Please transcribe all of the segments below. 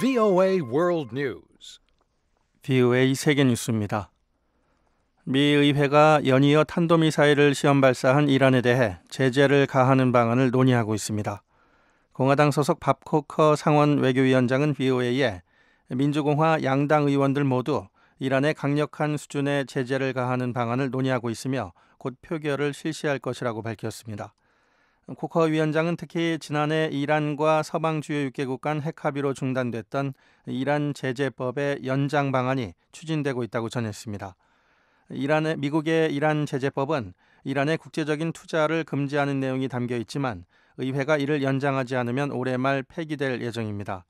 VOA World News. VOA 세계 뉴스입니다. 미 의회가 연이어 탄도미사일을 시험 발사한 이란에 대해 제재를 가하는 방안을 논의하고 있습니다. 공화당 소속 밥 코커 상원 외교위원장은 VOA에 민주공화 양당 의원들 모두 이란에 강력한 수준의 제재를 가하는 방안을 논의하고 있으며 곧 표결을 실시할 것이라고 밝혔습니다. 코커 위원장은 특히 지난해 이란과 서방 주요 6개국 간 핵합의로 중단됐던 이란 제재법의 연장 방안이 추진되고 있다고 전했습니다. 이란의 미국의 이란 제재법은 이란의 국제적인 투자를 금지하는 내용이 담겨 있지만 의회가 이를 연장하지 않으면 올해 말 폐기될 예정입니다.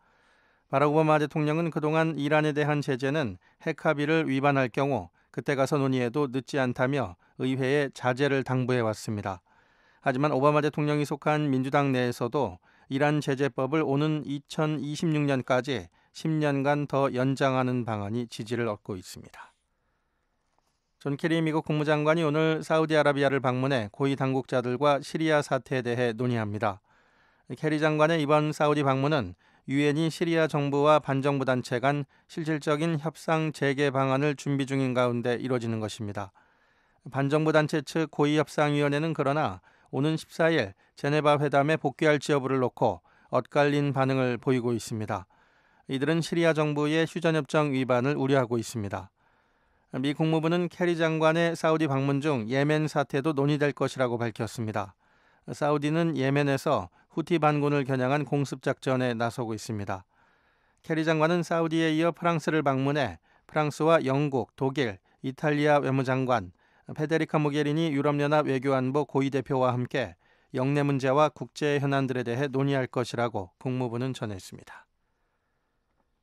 바락 오바마 대통령은 그동안 이란에 대한 제재는 핵합의를 위반할 경우 그때 가서 논의해도 늦지 않다며 의회에 자제를 당부해 왔습니다. 하지만 오바마 대통령이 속한 민주당 내에서도 이란 제재법을 오는 2026년까지 10년간 더 연장하는 방안이 지지를 얻고 있습니다. 존 케리 미국 국무장관이 오늘 사우디아라비아를 방문해 고위 당국자들과 시리아 사태에 대해 논의합니다. 케리 장관의 이번 사우디 방문은 유엔이 시리아 정부와 반정부 단체 간 실질적인 협상 재개 방안을 준비 중인 가운데 이뤄지는 것입니다. 반정부 단체 측 고위 협상위원회는 그러나 오는 14일 제네바 회담에 복귀할지 여부를 놓고 엇갈린 반응을 보이고 있습니다. 이들은 시리아 정부의 휴전협정 위반을 우려하고 있습니다. 미 국무부는 케리 장관의 사우디 방문 중 예멘 사태도 논의될 것이라고 밝혔습니다. 사우디는 예멘에서 후티 반군을 겨냥한 공습 작전에 나서고 있습니다. 케리 장관은 사우디에 이어 프랑스를 방문해 프랑스와 영국, 독일, 이탈리아 외무장관, 페데리카 모게리니 유럽연합 외교안보 고위 대표와 함께 영내 문제와 국제 현안들에 대해 논의할 것이라고 국무부는 전했습니다.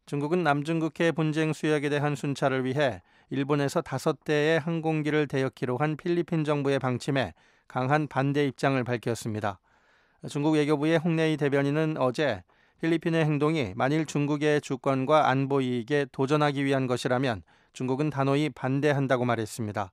중국은 남중국해 분쟁 수역에 대한 순찰을 위해 일본에서 다섯 대의 항공기를 대역기로 한 필리핀 정부의 방침에 강한 반대 입장을 밝혔습니다. 중국 외교부의 홍내희 대변인은 어제 필리핀의 행동이 만일 중국의 주권과 안보 이익에 도전하기 위한 것이라면 중국은 단호히 반대한다고 말했습니다.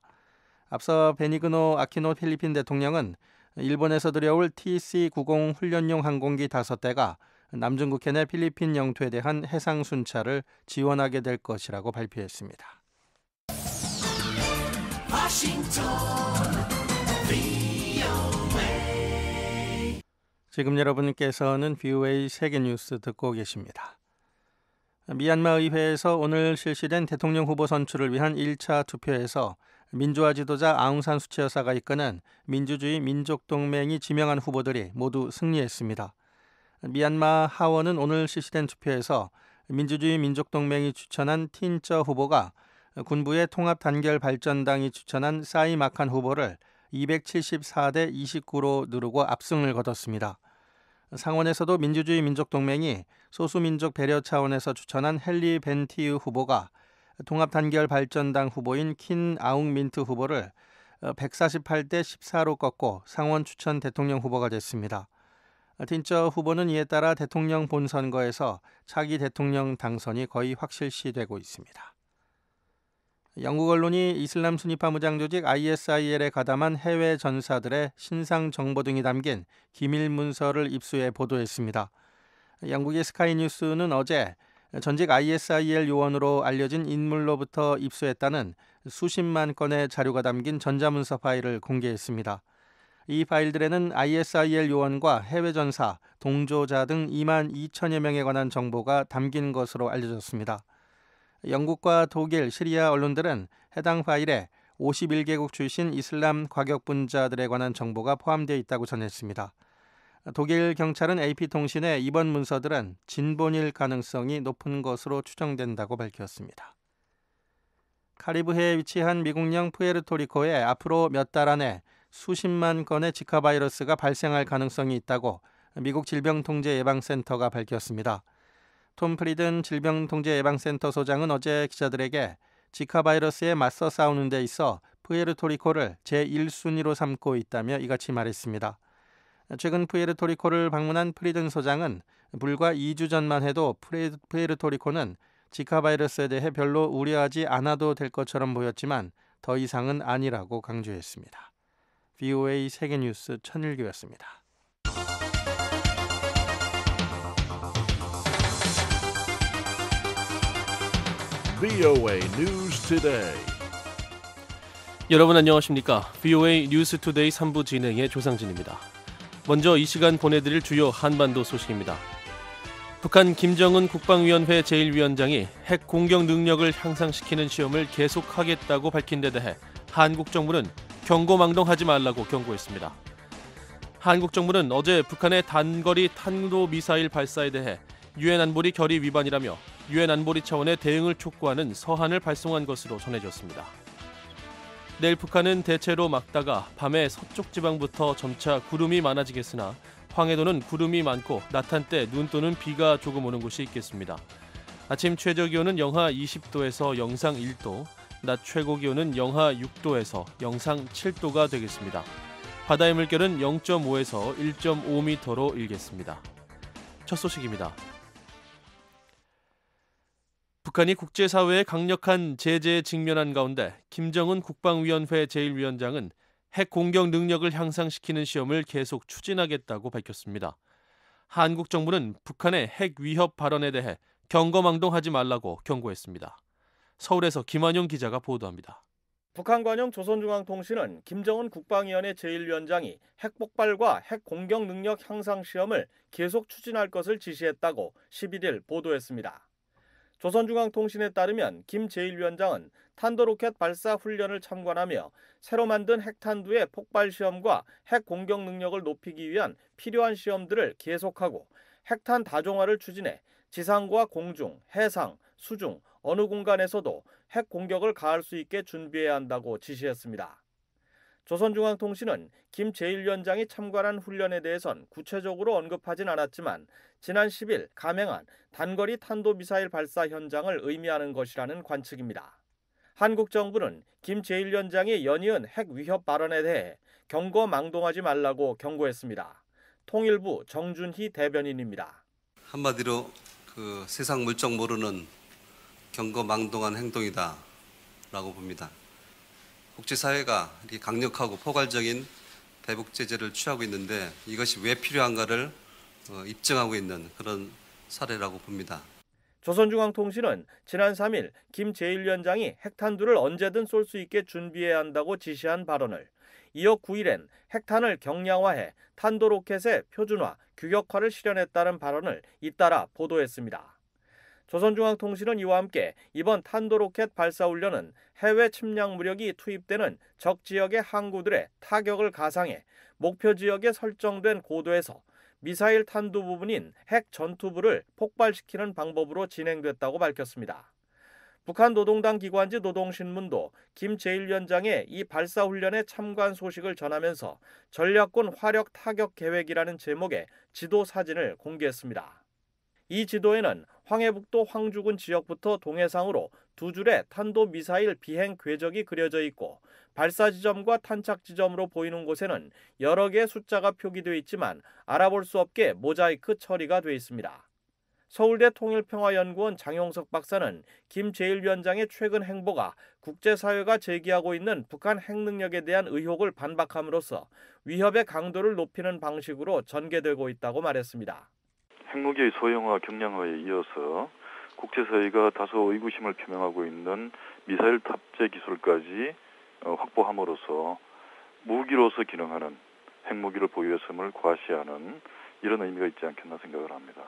앞서 베니그노 아키노 필리핀 대통령은 일본에서 들여올 TC-90 훈련용 항공기 5대가 남중국해 내 필리핀 영토에 대한 해상 순찰을 지원하게 될 것이라고 발표했습니다. 지금 여러분께서는 VOA 세계 뉴스 듣고 계십니다. 미얀마 의회에서 오늘 실시된 대통령 후보 선출을 위한 1차 투표에서 민주화 지도자 아웅산 수치 여사가 이끄는 민주주의 민족동맹이 지명한 후보들이 모두 승리했습니다. 미얀마 하원은 오늘 실시된 투표에서 민주주의 민족동맹이 추천한 틴처 후보가 군부의 통합단결발전당이 추천한 사이마칸 후보를 274대 29로 누르고 압승을 거뒀습니다. 상원에서도 민주주의 민족동맹이 소수민족 배려 차원에서 추천한 헨리 벤티유 후보가 통합단결발전당 후보인 킨 아웅 민트 후보를 148대 14로 꺾고 상원 추천 대통령 후보가 됐습니다. 틴처 후보는 이에 따라 대통령 본선거에서 차기 대통령 당선이 거의 확실시되고 있습니다. 영국 언론이 이슬람 순위파 무장 조직 ISIL에 가담한 해외 전사들의 신상 정보 등이 담긴 기밀 문서를 입수해 보도했습니다. 영국의 스카이 뉴스는 어제 전직 ISIL 요원으로 알려진 인물로부터 입수했다는 수십만 건의 자료가 담긴 전자문서 파일을 공개했습니다. 이 파일들에는 ISIL 요원과 해외 전사, 동조자 등 2만 2천여 명에 관한 정보가 담긴 것으로 알려졌습니다. 영국과 독일, 시리아 언론들은 해당 파일에 51개국 출신 이슬람 과격분자들에 관한 정보가 포함되어 있다고 전했습니다. 독일 경찰은 AP통신에 이번 문서들은 진본일 가능성이 높은 것으로 추정된다고 밝혔습니다. 카리브해에 위치한 미국령 푸에르토리코에 앞으로 몇 달 안에 수십만 건의 지카 바이러스가 발생할 가능성이 있다고 미국 질병통제예방센터가 밝혔습니다. 톰 프리든 질병통제예방센터 소장은 어제 기자들에게 지카 바이러스에 맞서 싸우는 데 있어 푸에르토리코를 제1순위로 삼고 있다며 이같이 말했습니다. 최근 푸에르토리코를 방문한 프리든 소장은 불과 2주 전만 해도 푸에르토리코는 지카 바이러스에 대해 별로 우려하지 않아도 될 것처럼 보였지만 더 이상은 아니라고 강조했습니다. VOA 세계뉴스 천일교였습니다. VOA News Today. 여러분 안녕하십니까? VOA 뉴스 Today 3부 진행의 조상진입니다. 먼저 이 시간 보내드릴 주요 한반도 소식입니다. 북한 김정은 국방위원회 제1위원장이 핵 공격 능력을 향상시키는 시험을 계속하겠다고 밝힌 데 대해 한국 정부는 경고망동하지 말라고 경고했습니다. 한국 정부는 어제 북한의 단거리 탄도 미사일 발사에 대해 유엔 안보리 결의 위반이라며 유엔 안보리 차원의 대응을 촉구하는 서한을 발송한 것으로 전해졌습니다. 내일 북한은 대체로 막다가 밤에 서쪽 지방부터 점차 구름이 많아지겠으나 황해도는 구름이 많고 낮한 때눈 또는 비가 조금 오는 곳이 있겠습니다. 아침 최저 기온은 영하 20도에서 영상 1도, 낮 최고 기온은 영하 6도에서 영상 7도가 되겠습니다. 바다의 물결은 0.5에서 1.5m로 일겠습니다. 첫 소식입니다. 북한이 국제사회의 강력한 제재에 직면한 가운데 김정은 국방위원회 제1위원장은 핵 공격 능력을 향상시키는 시험을 계속 추진하겠다고 밝혔습니다. 한국 정부는 북한의 핵 위협 발언에 대해 경거망동하지 말라고 경고했습니다. 서울에서 김환용 기자가 보도합니다. 북한 관영 조선중앙통신은 김정은 국방위원회 제1위원장이 핵 폭발과 핵 공격 능력 향상 시험을 계속 추진할 것을 지시했다고 11일 보도했습니다. 조선중앙통신에 따르면 김 제1위원장은 탄도로켓 발사 훈련을 참관하며 새로 만든 핵탄두의 폭발 시험과 핵 공격 능력을 높이기 위한 필요한 시험들을 계속하고 핵탄 다종화를 추진해 지상과 공중, 해상, 수중 어느 공간에서도 핵 공격을 가할 수 있게 준비해야 한다고 지시했습니다. 조선중앙통신은 김 제1위원장이 참관한 훈련에 대해선 구체적으로 언급하진 않았지만 지난 10일 감행한 단거리 탄도미사일 발사 현장을 의미하는 것이라는 관측입니다. 한국 정부는 김 제1위원장의 연이은 핵 위협 발언에 대해 경고망동하지 말라고 경고했습니다. 통일부 정준희 대변인입니다. 한마디로 그 세상 물정 모르는 경거 망동한 행동이다라고 봅니다. 국제사회가 이렇게 강력하고 포괄적인 대북 제재를 취하고 있는데 이것이 왜 필요한가를 어, 입증하고 있는 그런 사례라고 봅니다. 조선중앙통신은 지난 3일 김 제1위원장이 핵탄두를 언제든 쏠 수 있게 준비해야 한다고 지시한 발언을 이어 9일엔 핵탄을 경량화해 탄도로켓의 표준화, 규격화를 실현했다는 발언을 잇따라 보도했습니다. 조선중앙통신은 이와 함께 이번 탄도로켓 발사 훈련은 해외 침략 무력이 투입되는 적 지역의 항구들의 타격을 가상해 목표 지역에 설정된 고도에서 미사일 탄두 부분인 핵 전투부를 폭발시키는 방법으로 진행됐다고 밝혔습니다. 북한 노동당 기관지 노동신문도 김 제1위원장의 이 발사 훈련에 참관 소식을 전하면서 전략군 화력 타격 계획이라는 제목의 지도 사진을 공개했습니다. 이 지도에는 황해북도 황주군 지역부터 동해상으로 두 줄의 탄도 미사일 비행 궤적이 그려져 있고 발사 지점과 탄착 지점으로 보이는 곳에는 여러 개의 숫자가 표기되어 있지만 알아볼 수 없게 모자이크 처리가 되어 있습니다. 서울대 통일평화연구원 장용석 박사는 김 제1위원장의 최근 행보가 국제사회가 제기하고 있는 북한 핵능력에 대한 의혹을 반박함으로써 위협의 강도를 높이는 방식으로 전개되고 있다고 말했습니다. 핵무기의 소형화 경량화에 이어서 국제사회가 다소 의구심을 표명하고 있는 미사일 탑재 기술까지 어, 확보함으로써 무기로서 기능하는 핵무기를 보유했음을 과시하는 이런 의미가 있지 않겠나 생각을 합니다.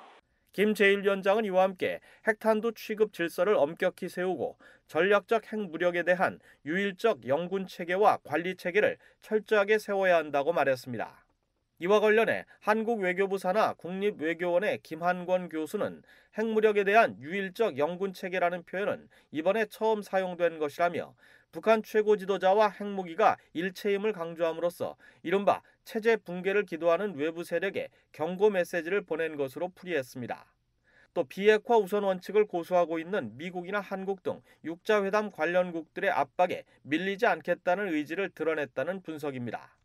김 제1위원장은 이와 함께 핵탄두 취급 질서를 엄격히 세우고 전략적 핵무력에 대한 유일적 영군 체계와 관리 체계를 철저하게 세워야 한다고 말했습니다. 이와 관련해 한국 외교부 산하 국립외교원의 김한권 교수는 핵무력에 대한 유일적 영군 체계라는 표현은 이번에 처음 사용된 것이라며 북한 최고 지도자와 핵무기가 일체임을 강조함으로써 이른바 체제 붕괴를 기도하는 외부 세력에 경고 메시지를 보낸 것으로 풀이했습니다. 또 비핵화 우선 원칙을 고수하고 있는 미국이나 한국 등 육자회담 관련국들의 압박에 밀리지 않겠다는 의지를 드러냈다는 분석입니다.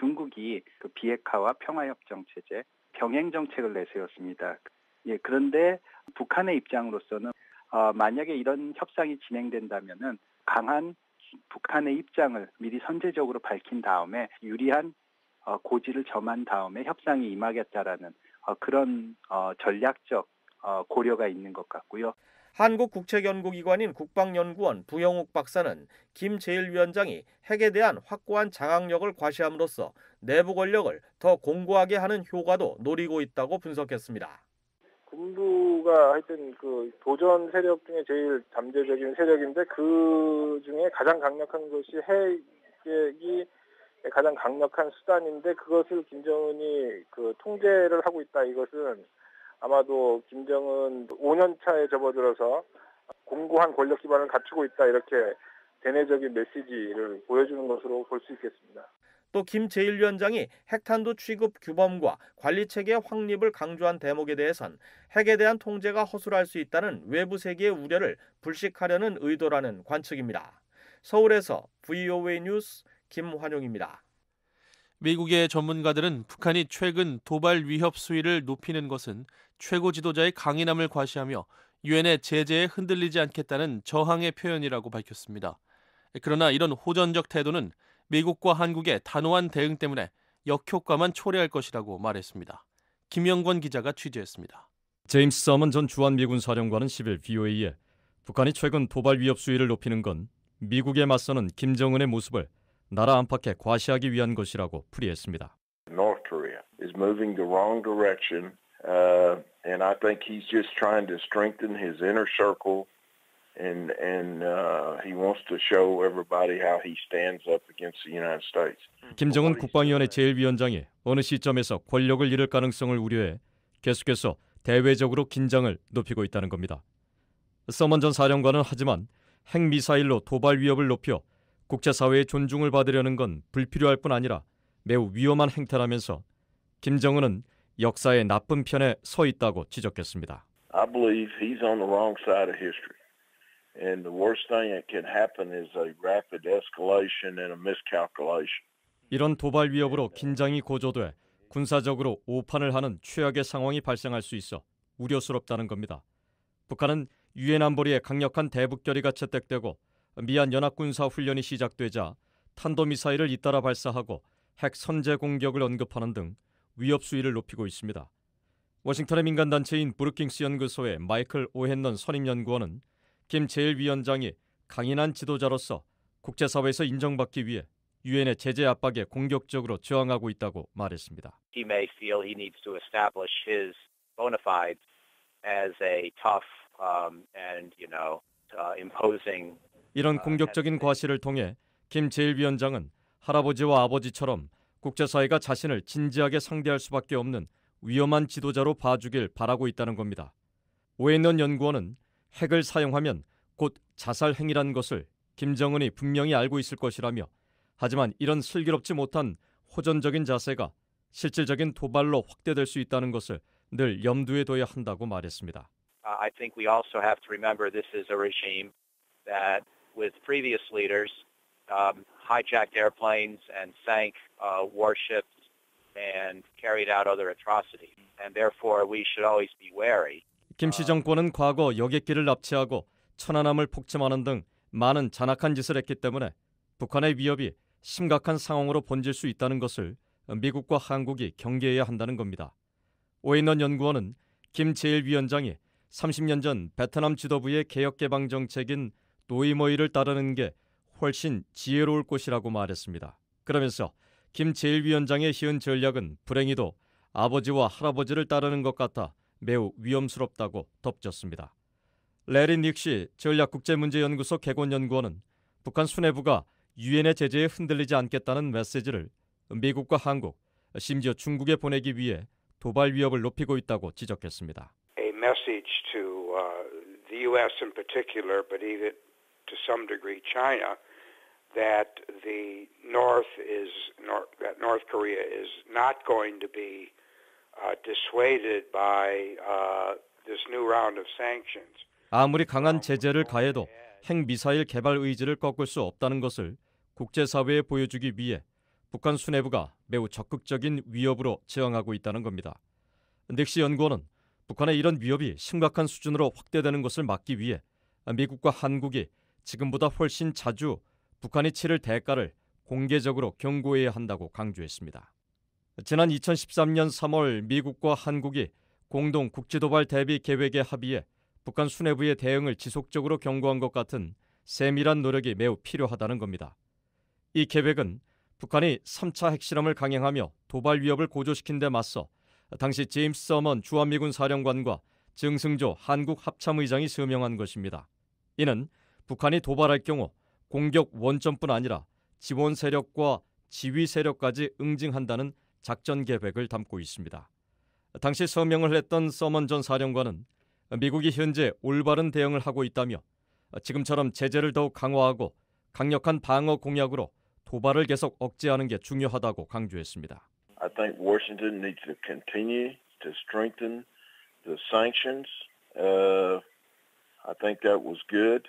중국이 그 비핵화와 평화협정 체제 병행 정책을 내세웠습니다. 예, 그런데 북한의 입장으로서는 어, 만약에 이런 협상이 진행된다면은 강한 북한의 입장을 미리 선제적으로 밝힌 다음에 유리한 어, 고지를 점한 다음에 협상이 임하겠다라는 어, 그런 어, 전략적 어, 고려가 있는 것 같고요. 한국국책연구기관인 국방연구원 부영욱 박사는 김 제1위원장이 핵에 대한 확고한 장악력을 과시함으로써 내부 권력을 더 공고하게 하는 효과도 노리고 있다고 분석했습니다. 군부가 하여튼 그 도전 세력 중에 제일 잠재적인 세력인데 그 중에 가장 강력한 것이 핵이 가장 강력한 수단인데 그것을 김정은이 그 통제를 하고 있다 이것은 아마도 김정은 5년 차에 접어들어서 공고한 권력 기반을 갖추고 있다 이렇게 대내적인 메시지를 보여주는 것으로 볼 수 있겠습니다. 또 김 제1위원장이 핵탄두 취급 규범과 관리 체계 확립을 강조한 대목에 대해선 핵에 대한 통제가 허술할 수 있다는 외부 세계의 우려를 불식하려는 의도라는 관측입니다. 서울에서 VOA 뉴스 김환용입니다. 미국의 전문가들은 북한이 최근 도발 위협 수위를 높이는 것은 최고 지도자의 강인함을 과시하며 유엔의 제재에 흔들리지 않겠다는 저항의 표현이라고 밝혔습니다. 그러나 이런 호전적 태도는 미국과 한국의 단호한 대응 때문에 역효과만 초래할 것이라고 말했습니다. 김영권 기자가 취재했습니다. 제임스 서먼 전 주한미군 사령관은 10일 VOA에 북한이 최근 도발 위협 수위를 높이는 건 미국에 맞서는 김정은의 모습을 나라 안팎에 과시하기 위한 것이라고 풀이했습니다. North Korea is moving the wrong direction, uh, and I think he's just trying to strengthen his inner circle, and and uh, he wants to show everybody how he stands up against the United States. 김정은 국방위원회 제1위원장이 어느 시점에서 권력을 잃을 가능성을 우려해 계속해서 대외적으로 긴장을 높이고 있다는 겁니다. 서먼 전 사령관은 하지만 핵미사일로 도발 위협을 높여 국제사회의 존중을 받으려는 건 불필요할 뿐 아니라 매우 위험한 행태라면서 김정은은 역사의 나쁜 편에 서 있다고 지적했습니다. I believe he's on the wrong side of history. And the worst thing that can happen is a rapid escalation and a miscalculation. 이런 도발 위협으로 긴장이 고조돼 군사적으로 오판을 하는 최악의 상황이 발생할 수 있어 우려스럽다는 겁니다. 북한은 유엔 안보리의 강력한 대북 결의가 채택되고 미얀 연합군사 훈련이 시작되자 탄도미사일을 잇따라 발사하고 핵 선제 공격을 언급하는 등 위협 수위를 높이고 있습니다. 워싱턴의 민간 단체인 브루킹스 연구소의 마이클 오헨넌 선임 연구원은 김 제1위원장이 강인한 지도자로서 국제사회에서 인정받기 위해 유엔의 제재 압박에 공격적으로 저항하고 있다고 말했습니다. He may feel he needs to establish his bona fides as a tough um, and you know uh, imposing 이런 공격적인 과시를 통해 김 제1위원장은 할아버지와 아버지처럼 국제사회가 자신을 진지하게 상대할 수밖에 없는 위험한 지도자로 봐주길 바라고 있다는 겁니다. 오해넌 연구원은 핵을 사용하면 곧 자살 행위란 것을 김정은이 분명히 알고 있을 것이라며 하지만 이런 슬기롭지 못한 호전적인 자세가 실질적인 도발로 확대될 수 있다는 것을 늘 염두에 둬야 한다고 말했습니다. Uh, I think we also have to remember this is a regime that with previous leaders um, hijacked airplanes and sank uh, warships and carried out other atrocities. And therefore we should always be wary. 김씨 정권은 과거 여객기를 납치하고 천안함을 폭침하는 등 많은 잔악한 짓을 했기 때문에 북한의 위협이 심각한 상황으로 번질 수 있다는 것을 미국과 한국이 경계해야 한다는 겁니다. 오인원 연구원은 김 제1위원장이 30년 전 베트남 지도부의 개혁 개방 정책인 노이모이를 따르는 게 훨씬 지혜로울 것이라고 말했습니다. 그러면서 김 제1위원장의 희은 전략은 불행히도 아버지와 할아버지를 따르는 것 같아 매우 위험스럽다고 덧붙였습니다. 레리 닉시 전략국제문제연구소 개곤연구원은 북한 수뇌부가 유엔의 제재에 흔들리지 않겠다는 메시지를 미국과 한국, 심지어 중국에 보내기 위해 도발 위협을 높이고 있다고 지적했습니다. A message to uh, the U.S. in particular, but even to some degree China, that the North is that North Korea is not going to be uh, dissuaded by uh, this new round of sanctions. 아무리 강한 제재를 가해도 핵 미사일 개발 의지를 꺾을 수 없다는 것을 국제사회에 보여주기 위해 북한 수뇌부가 매우 적극적인 위협으로 저항하고 있다는 겁니다. 닉시 연구원은 북한의 이런 위협이 심각한 수준으로 확대되는 것을 막기 위해 미국과 한국이 지금보다 훨씬 자주 북한이 치를 대가를 공개적으로 경고해야 한다고 강조했습니다. 지난 2013년 3월 미국과 한국이 공동 국지도발 대비 계획에 합의해 북한 수뇌부의 대응을 지속적으로 경고한 것 같은 세밀한 노력이 매우 필요하다는 겁니다. 이 계획은 북한이 3차 핵실험을 강행하며 도발 위협을 고조시킨 데 맞서 당시 제임스 서먼 주한미군 사령관과 증승조 한국 합참의장이 서명한 것입니다. 이는 북한이 도발할 경우 공격 원점뿐 아니라 지원 세력과 지휘 세력까지 응징한다는 작전 계획을 담고 있습니다. 당시 서명을 했던 서먼 전 사령관은 미국이 현재 올바른 대응을 하고 있다며 지금처럼 제재를 더욱 강화하고 강력한 방어 공약으로 도발을 계속 억제하는 게 중요하다고 강조했습니다. I think Washington needs to continue to strengthen the sanctions. Uh, I think that was good.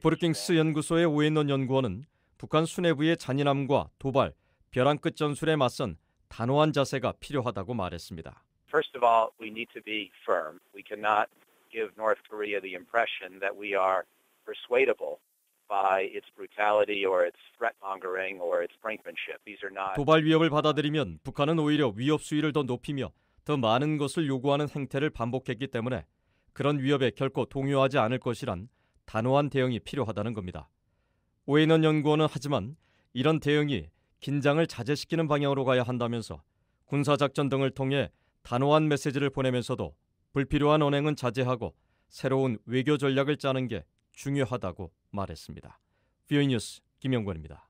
브루킹스 연구소의 오웬넌 연구원은 북한 수뇌부의 잔인함과 도발, 벼랑 끝 전술에 맞선 단호한 자세가 필요하다고 말했습니다. First of all, we need to be firm. We cannot give North Korea the impression that we are persuadable by its brutality or its threat mongering or its brinkmanship. These are not 도발 위협을 받아들이면 북한은 오히려 위협 수위를 더 높이며 더 많은 것을 요구하는 행태를 반복했기 때문에 그런 위협에 결코 동요하지 않을 것이란 단호한 대응이 필요하다는 겁니다. 오에넌 연구원은 하지만 이런 대응이 긴장을 자제시키는 방향으로 가야 한다면서 군사작전 등을 통해 단호한 메시지를 보내면서도 불필요한 언행은 자제하고 새로운 외교 전략을 짜는 게 중요하다고 말했습니다. 뷰이 뉴스 김영권입니다.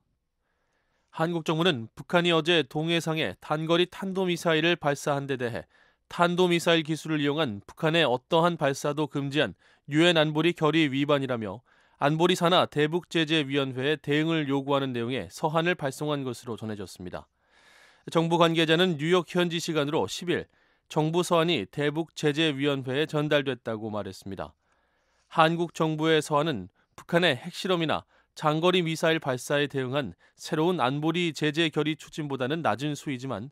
한국 정부는 북한이 어제 동해상에 단거리 탄도미사일을 발사한 데 대해 탄도미사일 기술을 이용한 북한의 어떠한 발사도 금지한 유엔 안보리 결의 위반이라며 안보리 산하 대북 제재 위원회에 대응을 요구하는 내용의 서한을 발송한 것으로 전해졌습니다. 정부 관계자는 뉴욕 현지 시간으로 10일 정부 서한이 대북 제재 위원회에 전달됐다고 말했습니다. 한국 정부의 서한은 북한의 핵실험이나 장거리 미사일 발사에 대응한 새로운 안보리 제재 결의 추진보다는 낮은 수위지만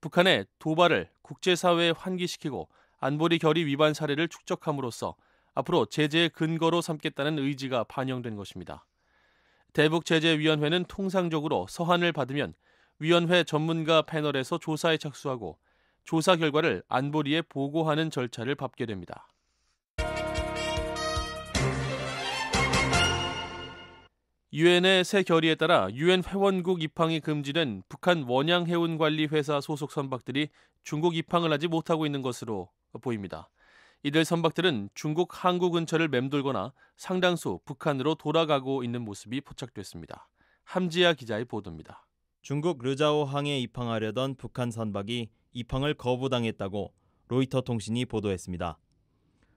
북한의 도발을 국제사회에 환기시키고 안보리 결의 위반 사례를 축적함으로써 앞으로 제재의 근거로 삼겠다는 의지가 반영된 것입니다. 대북제재위원회는 통상적으로 서한을 받으면 위원회 전문가 패널에서 조사에 착수하고 조사 결과를 안보리에 보고하는 절차를 밟게 됩니다. 유엔의 새 결의에 따라 유엔 회원국 입항이 금지된 북한 원양 해운 관리 회사 소속 선박들이 중국 입항을 하지 못하고 있는 것으로 보입니다. 이들 선박들은 중국 항구 근처를 맴돌거나 상당수 북한으로 돌아가고 있는 모습이 포착됐습니다. 함지아 기자의 보도입니다. 중국 르자오항에 입항하려던 북한 선박이 입항을 거부당했다고 로이터 통신이 보도했습니다.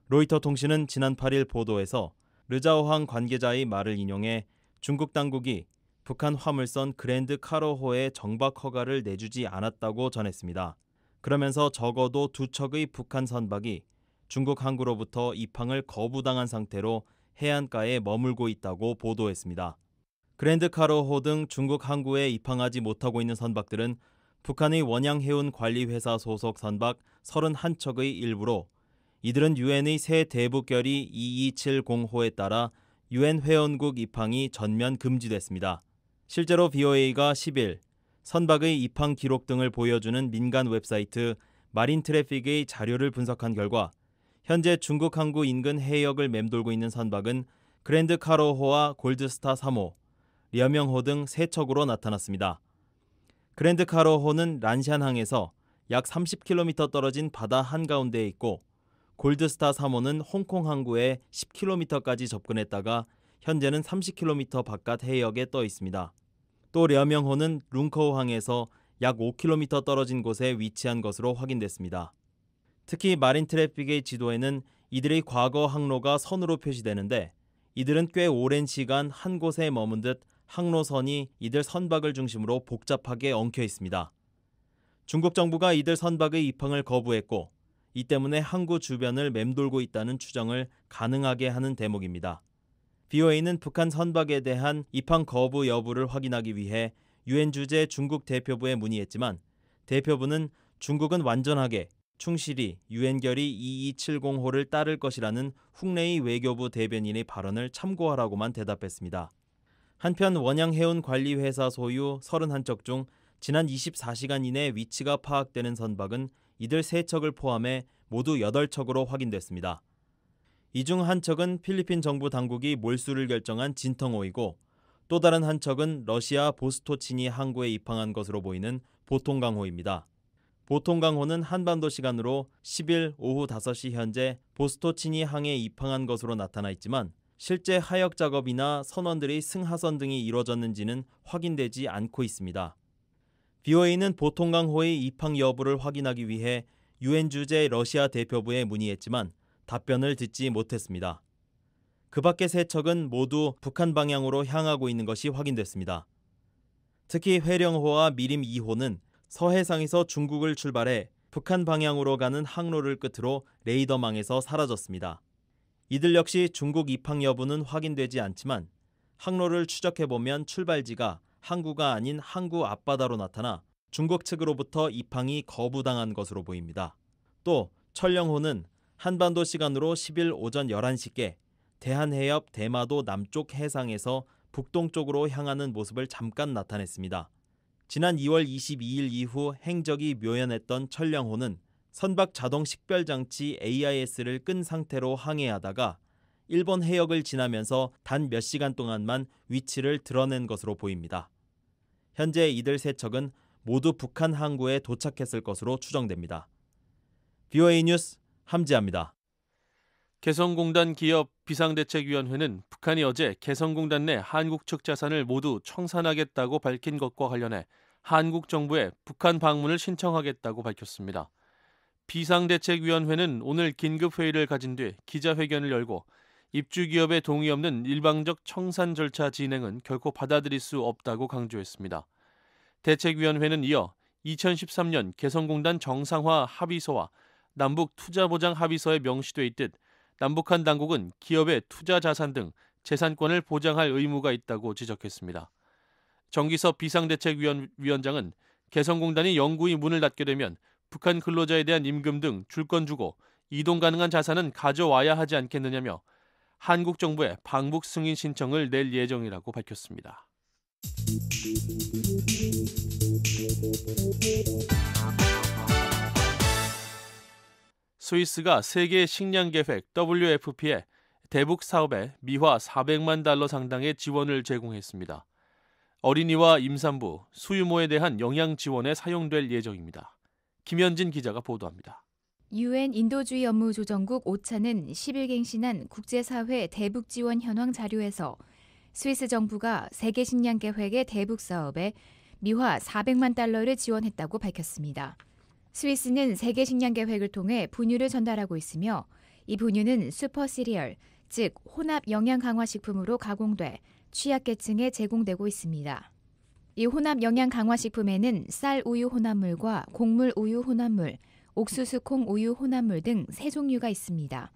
로이터 통신은 지난 8일 보도에서 르자오항 관계자의 말을 인용해 중국 당국이 북한 화물선 그랜드 카로호의 정박 허가를 내주지 않았다고 전했습니다. 그러면서 적어도 두 척의 북한 선박이 중국 항구로부터 입항을 거부당한 상태로 해안가에 머물고 있다고 보도했습니다. 그랜드 카로호 등 중국 항구에 입항하지 못하고 있는 선박들은 북한의 원양해운 관리회사 소속 선박 31척의 일부로 이들은 유엔의 새 대북결의 2270호에 따라 유엔 회원국 입항이 전면 금지됐습니다. 실제로 VOA가 10일 선박의 입항 기록 등을 보여주는 민간 웹사이트 마린 트래픽의 자료를 분석한 결과 현재 중국 항구 인근 해역을 맴돌고 있는 선박은 그랜드 카로호와 골드스타 3호, 려명호 등 세 척으로 나타났습니다. 그랜드 카로호는 란샨항에서 약 30km 떨어진 바다 한가운데에 있고 골드스타 3호는 홍콩 항구에 10km까지 접근했다가 현재는 30km 바깥 해역에 떠 있습니다. 또 려명호는 룽커우항에서 약 5km 떨어진 곳에 위치한 것으로 확인됐습니다. 특히 마린 트래픽의 지도에는 이들의 과거 항로가 선으로 표시되는데 이들은 꽤 오랜 시간 한 곳에 머문 듯 항로선이 이들 선박을 중심으로 복잡하게 엉켜 있습니다. 중국 정부가 이들 선박의 입항을 거부했고 이 때문에 항구 주변을 맴돌고 있다는 추정을 가능하게 하는 대목입니다. BOA는 북한 선박에 대한 입항 거부 여부를 확인하기 위해 유엔 주재 중국 대표부에 문의했지만 대표부는 중국은 완전하게 충실히 유엔 결의 2270호를 따를 것이라는 훅레이 외교부 대변인의 발언을 참고하라고만 대답했습니다. 한편 원양해운 관리회사 소유 31척 중 지난 24시간 이내 위치가 파악되는 선박은 이들 3척을 포함해 모두 8척으로 확인됐습니다. 이 중 한 척은 필리핀 정부 당국이 몰수를 결정한 진텅호이고 또 다른 한 척은 러시아 보스토치니 항구에 입항한 것으로 보이는 보통강호입니다. 보통 강호는 한반도 시간으로 10일 오후 5시 현재 보스토치니 항에 입항한 것으로 나타나 있지만 실제 하역 작업이나 선원들의 승하선 등이 이루어졌는지는 확인되지 않고 있습니다. BOA는 보통강호의 입항 여부를 확인하기 위해 유엔 주재 러시아 대표부에 문의했지만 답변을 듣지 못했습니다. 그 밖의 세 척은 모두 북한 방향으로 향하고 있는 것이 확인됐습니다. 특히 회령호와 미림 2호는 서해상에서 중국을 출발해 북한 방향으로 가는 항로를 끝으로 레이더망에서 사라졌습니다. 이들 역시 중국 입항 여부는 확인되지 않지만 항로를 추적해보면 출발지가 항구가 아닌 항구 앞바다로 나타나 중국 측으로부터 입항이 거부당한 것으로 보입니다. 또 철령호는 한반도 시간으로 10일 오전 11시께 대한해협 대마도 남쪽 해상에서 북동쪽으로 향하는 모습을 잠깐 나타냈습니다. 지난 2월 22일 이후 행적이 묘연했던 철령호는 선박 자동 식별 장치 AIS를 끈 상태로 항해하다가 일본 해역을 지나면서 단 몇 시간 동안만 위치를 드러낸 것으로 보입니다. 현재 이들 세 척은 모두 북한 항구에 도착했을 것으로 추정됩니다. BOA 뉴스 함지합니다. 개성공단 기업 비상대책위원회는 북한이 어제 개성공단 내 한국 측 자산을 모두 청산하겠다고 밝힌 것과 관련해 한국 정부에 북한 방문을 신청하겠다고 밝혔습니다. 비상대책위원회는 오늘 긴급 회의를 가진 뒤 기자회견을 열고 입주 기업의 동의 없는 일방적 청산 절차 진행은 결코 받아들일 수 없다고 강조했습니다. 대책위원회는 이어 2013년 개성공단 정상화 합의서와 남북 투자보장 합의서에 명시돼 있듯 남북한 당국은 기업의 투자 자산 등 재산권을 보장할 의무가 있다고 지적했습니다. 정기섭 비상대책위원장은 개성공단이 영구히 문을 닫게 되면 북한 근로자에 대한 임금 등 줄건 주고 이동 가능한 자산은 가져와야 하지 않겠느냐며 한국 정부에 방북 승인 신청을 낼 예정이라고 밝혔습니다. 스위스가 세계 식량 계획 WFP에 대북 사업에 미화 400만 달러 상당의 지원을 제공했습니다. 어린이와 임산부, 수유모에 대한 영양 지원에 사용될 예정입니다. 김현진 기자가 보도합니다. 유엔 인도주의 업무조정국 오차는 10일 갱신한 국제사회 대북 지원 현황 자료에서 스위스 정부가 세계 식량 계획의 대북 사업에 미화 400만 달러를 지원했다고 밝혔습니다. 스위스는 세계 식량 계획을 통해 분유를 전달하고 있으며 이 분유는 슈퍼 시리얼, 즉 혼합 영양 강화 식품으로 가공돼 취약계층에 제공되고 있습니다. 이 혼합 영양 강화 식품에는 쌀 우유 혼합물과 곡물 우유 혼합물, 옥수수 콩 우유 혼합물 등 세 종류가 있습니다.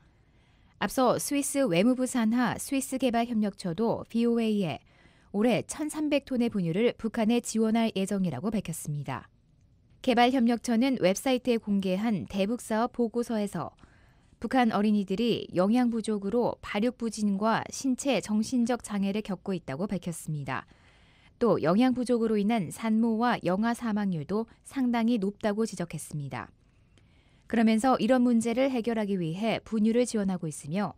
앞서 스위스 외무부 산하 스위스 개발 협력처도 BOA에 올해 1,300톤의 분유를 북한에 지원할 예정이라고 밝혔습니다. 개발협력처는 웹사이트에 공개한 대북사업 보고서에서 북한 어린이들이 영양 부족으로 발육 부진과 신체 정신적 장애를 겪고 있다고 밝혔습니다. 또 영양 부족으로 인한 산모와 영아 사망률도 상당히 높다고 지적했습니다. 그러면서 이런 문제를 해결하기 위해 분유를 지원하고 있으며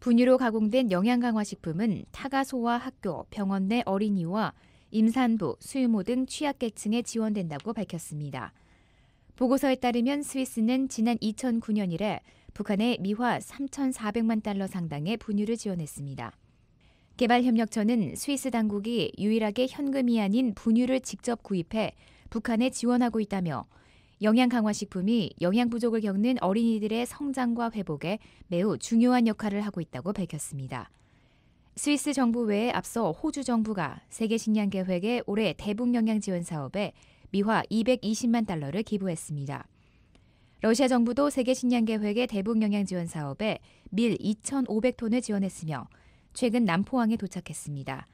분유로 가공된 영양 강화 식품은 타가 소아 학교, 병원 내 어린이와 임산부, 수유모 등 취약계층에 지원된다고 밝혔습니다. 보고서에 따르면 스위스는 지난 2009년 이래 북한에 미화 3,400만 달러 상당의 분유를 지원했습니다. 개발협력처는 스위스 당국이 유일하게 현금이 아닌 분유를 직접 구입해 북한에 지원하고 있다며 영양 강화 식품이 영양 부족을 겪는 어린이들의 성장과 회복에 매우 중요한 역할을 하고 있다고 밝혔습니다. 스위스 정부 외에 앞서 호주 정부가 세계 식량 계획의 올해 대북 영양 지원 사업에 미화 220만 달러를 기부했습니다. 러시아 정부도 세계 식량 계획의 대북 영양 지원 사업에 밀 2,500톤을 지원했으며 최근 남포항에 도착했습니다.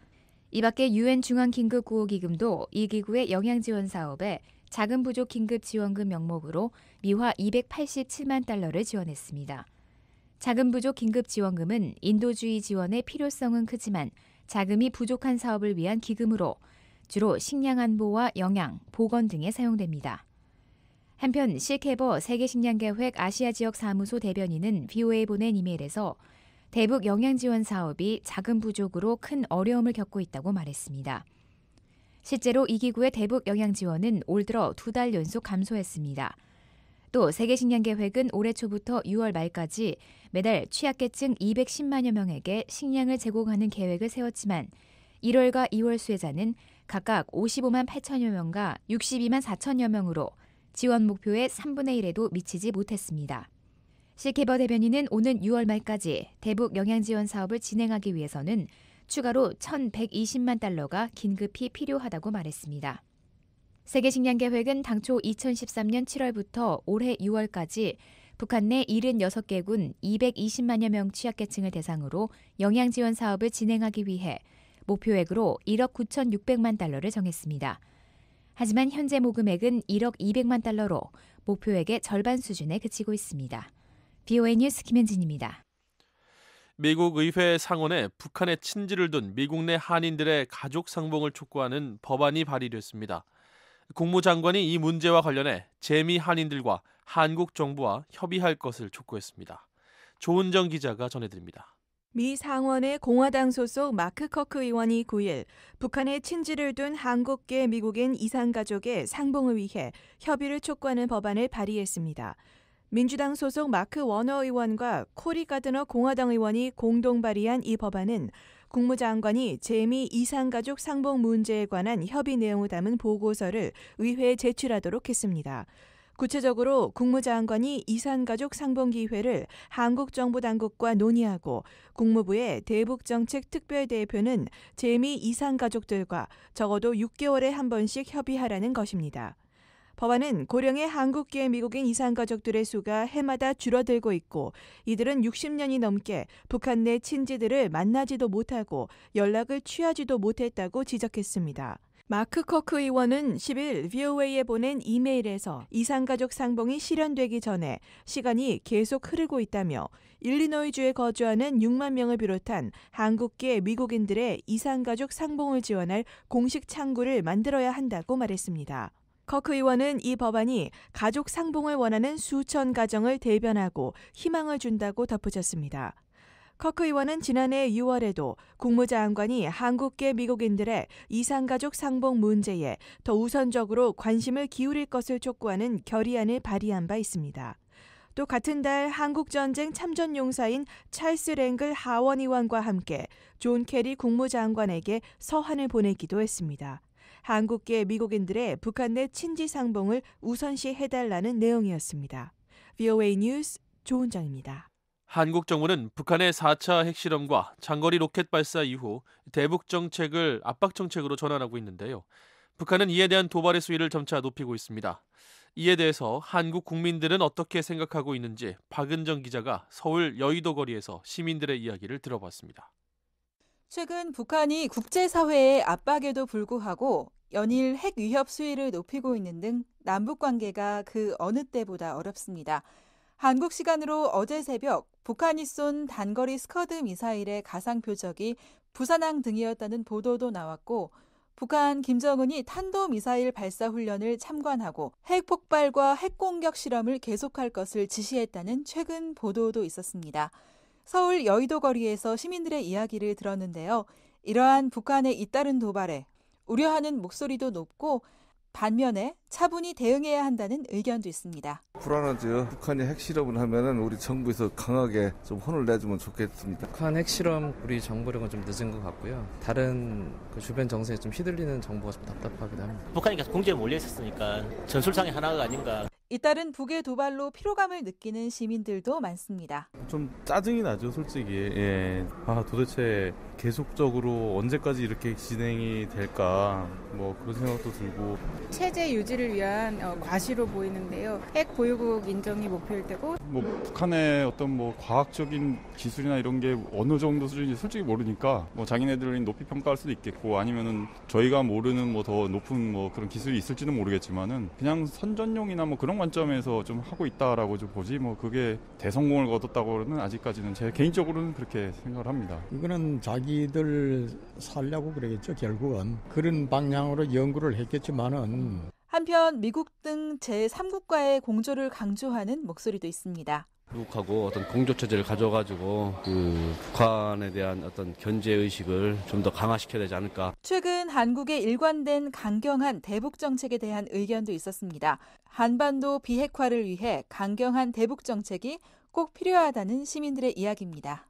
이 밖에 유엔 중앙 긴급 구호 기금도 이 기구의 영양 지원 사업에 자금 부족 긴급 지원금 명목으로 미화 287만 달러를 지원했습니다. 자금 부족 긴급 지원금은 인도주의 지원의 필요성은 크지만 자금이 부족한 사업을 위한 기금으로 주로 식량 안보와 영양, 보건 등에 사용됩니다. 한편 실케버 세계식량계획 아시아 지역 사무소 대변인은 BOA에 보낸 이메일에서 대북 영양 지원 사업이 자금 부족으로 큰 어려움을 겪고 있다고 말했습니다. 실제로 이 기구의 대북 영양 지원은 올 들어 두 달 연속 감소했습니다. 또 세계식량계획은 올해 초부터 6월 말까지 매달 취약계층 210만여 명에게 식량을 제공하는 계획을 세웠지만 1월과 2월 수혜자는 각각 55만 8천여 명과 62만 4천여 명으로 지원 목표의 3분의 1에도 미치지 못했습니다. 시케버 대변인은 오는 6월 말까지 대북 영양 지원 사업을 진행하기 위해서는 추가로 1,120만 달러가 긴급히 필요하다고 말했습니다. 세계식량계획은 당초 2013년 7월부터 올해 6월까지 북한 내 76개군 220만여 명 취약계층을 대상으로 영양 지원 사업을 진행하기 위해 목표액으로 1억 9,600만 달러를 정했습니다. 하지만 현재 모금액은 1억 200만 달러로 목표액의 절반 수준에 그치고 있습니다. BOA 뉴스 김현진입니다. 미국 의회 상원에 북한의 친지를 둔 미국 내 한인들의 가족 상봉을 촉구하는 법안이 발의됐습니다. 국무장관이 이 문제와 관련해 재미 한인들과 한국 정부와 협의할 것을 촉구했습니다. 조은정 기자가 전해드립니다. 미 상원의 공화당 소속 마크 커크 의원이 9일 북한에 친지를 둔 한국계 미국인 이산가족의 상봉을 위해 협의를 촉구하는 법안을 발의했습니다. 민주당 소속 마크 워너 의원과 코리 가드너 공화당 의원이 공동 발의한 이 법안은 국무장관이 재미 이산가족 상봉 문제에 관한 협의 내용을 담은 보고서를 의회에 제출하도록 했습니다. 구체적으로 국무장관이 이산가족 상봉 기회를 한국 정부 당국과 논의하고 국무부의 대북정책 특별대표는 재미 이산가족들과 적어도 6개월에 한 번씩 협의하라는 것입니다. 법안은 고령의 한국계 미국인 이산가족들의 수가 해마다 줄어들고 있고 이들은 60년이 넘게 북한 내 친지들을 만나지도 못하고 연락을 취하지도 못했다고 지적했습니다. 마크 커크 의원은 10일 VOA에 보낸 이메일에서 이산가족 상봉이 실현되기 전에 시간이 계속 흐르고 있다며 일리노이주에 거주하는 6만 명을 비롯한 한국계 미국인들의 이산가족 상봉을 지원할 공식 창구를 만들어야 한다고 말했습니다. 커크 의원은 이 법안이 가족 상봉을 원하는 수천 가정을 대변하고 희망을 준다고 덧붙였습니다. 커크 의원은 지난해 6월에도 국무장관이 한국계 미국인들의 이산가족 상봉 문제에 더 우선적으로 관심을 기울일 것을 촉구하는 결의안을 발의한 바 있습니다. 또 같은 달 한국전쟁 참전용사인 찰스 랭글 하원 의원과 함께 존 케리 국무장관에게 서한을 보내기도 했습니다. 한국계 미국인들의 북한 내 친지 상봉을 우선시 해달라는 내용이었습니다. VOA 뉴스 조은정입니다. 한국 정부는 북한의 4차 핵실험과 장거리 로켓 발사 이후 대북 정책을 압박 정책으로 전환하고 있는데요. 북한은 이에 대한 도발의 수위를 점차 높이고 있습니다. 이에 대해서 한국 국민들은 어떻게 생각하고 있는지 박은정 기자가 서울 여의도 거리에서 시민들의 이야기를 들어봤습니다. 최근 북한이 국제사회의 압박에도 불구하고 연일 핵 위협 수위를 높이고 있는 등 남북 관계가 그 어느 때보다 어렵습니다. 한국 시간으로 어제 새벽 북한이 쏜 단거리 스커드 미사일의 가상 표적이 부산항 등이었다는 보도도 나왔고 북한 김정은이 탄도 미사일 발사 훈련을 참관하고 핵 폭발과 핵 공격 실험을 계속할 것을 지시했다는 최근 보도도 있었습니다. 서울 여의도 거리에서 시민들의 이야기를 들었는데요. 이러한 북한의 잇따른 도발에 우려하는 목소리도 높고 반면에 차분히 대응해야 한다는 의견도 있습니다. 불안하죠. 북한이 핵실험을 하면은 우리 정부에서 강하게 좀 혼을 내주면 좋겠습니다. 북한 핵실험 우리 정부력은 좀 늦은 것 같고요. 다른 그 주변 정세에 좀 휘둘리는 정부가 좀 답답하기도 합니다. 북한이 계속 공제에 몰려 있었으니까 전술상의 하나가 아닌가. 잇따른 북의 도발로 피로감을 느끼는 시민들도 많습니다. 좀 짜증이 나죠, 솔직히. 예. 아, 도대체 계속적으로 언제까지 이렇게 진행이 될까, 뭐 그런 생각도 들고. 체제 유지 를 위한 어, 과시로 보이는데요. 핵 보유국 인정이 목표일 때고. 뭐 북한의 어떤 뭐 과학적인 기술이나 이런 게 어느 정도 수준인지 솔직히 모르니까 뭐 자기네들이 높이 평가할 수도 있겠고 아니면은 저희가 모르는 뭐 더 높은 뭐 그런 기술이 있을지는 모르겠지만은 그냥 선전용이나 뭐 그런 관점에서 좀 하고 있다라고 좀 보지 뭐 그게 대성공을 거뒀다고는 아직까지는 제 개인적으로는 그렇게 생각을 합니다. 이거는 자기들 살려고 그러겠죠 결국은 그런 방향으로 연구를 했겠지만은 한편 미국 등 제3국과의 공조를 강조하는 목소리도 있습니다. 미국하고 어떤 공조 체제를 가져가지고 그 북한에 대한 어떤 견제 의식을 좀 더 강화시켜야 되지 않을까. 최근 한국의 일관된 강경한 대북 정책에 대한 의견도 있었습니다. 한반도 비핵화를 위해 강경한 대북 정책이 꼭 필요하다는 시민들의 이야기입니다.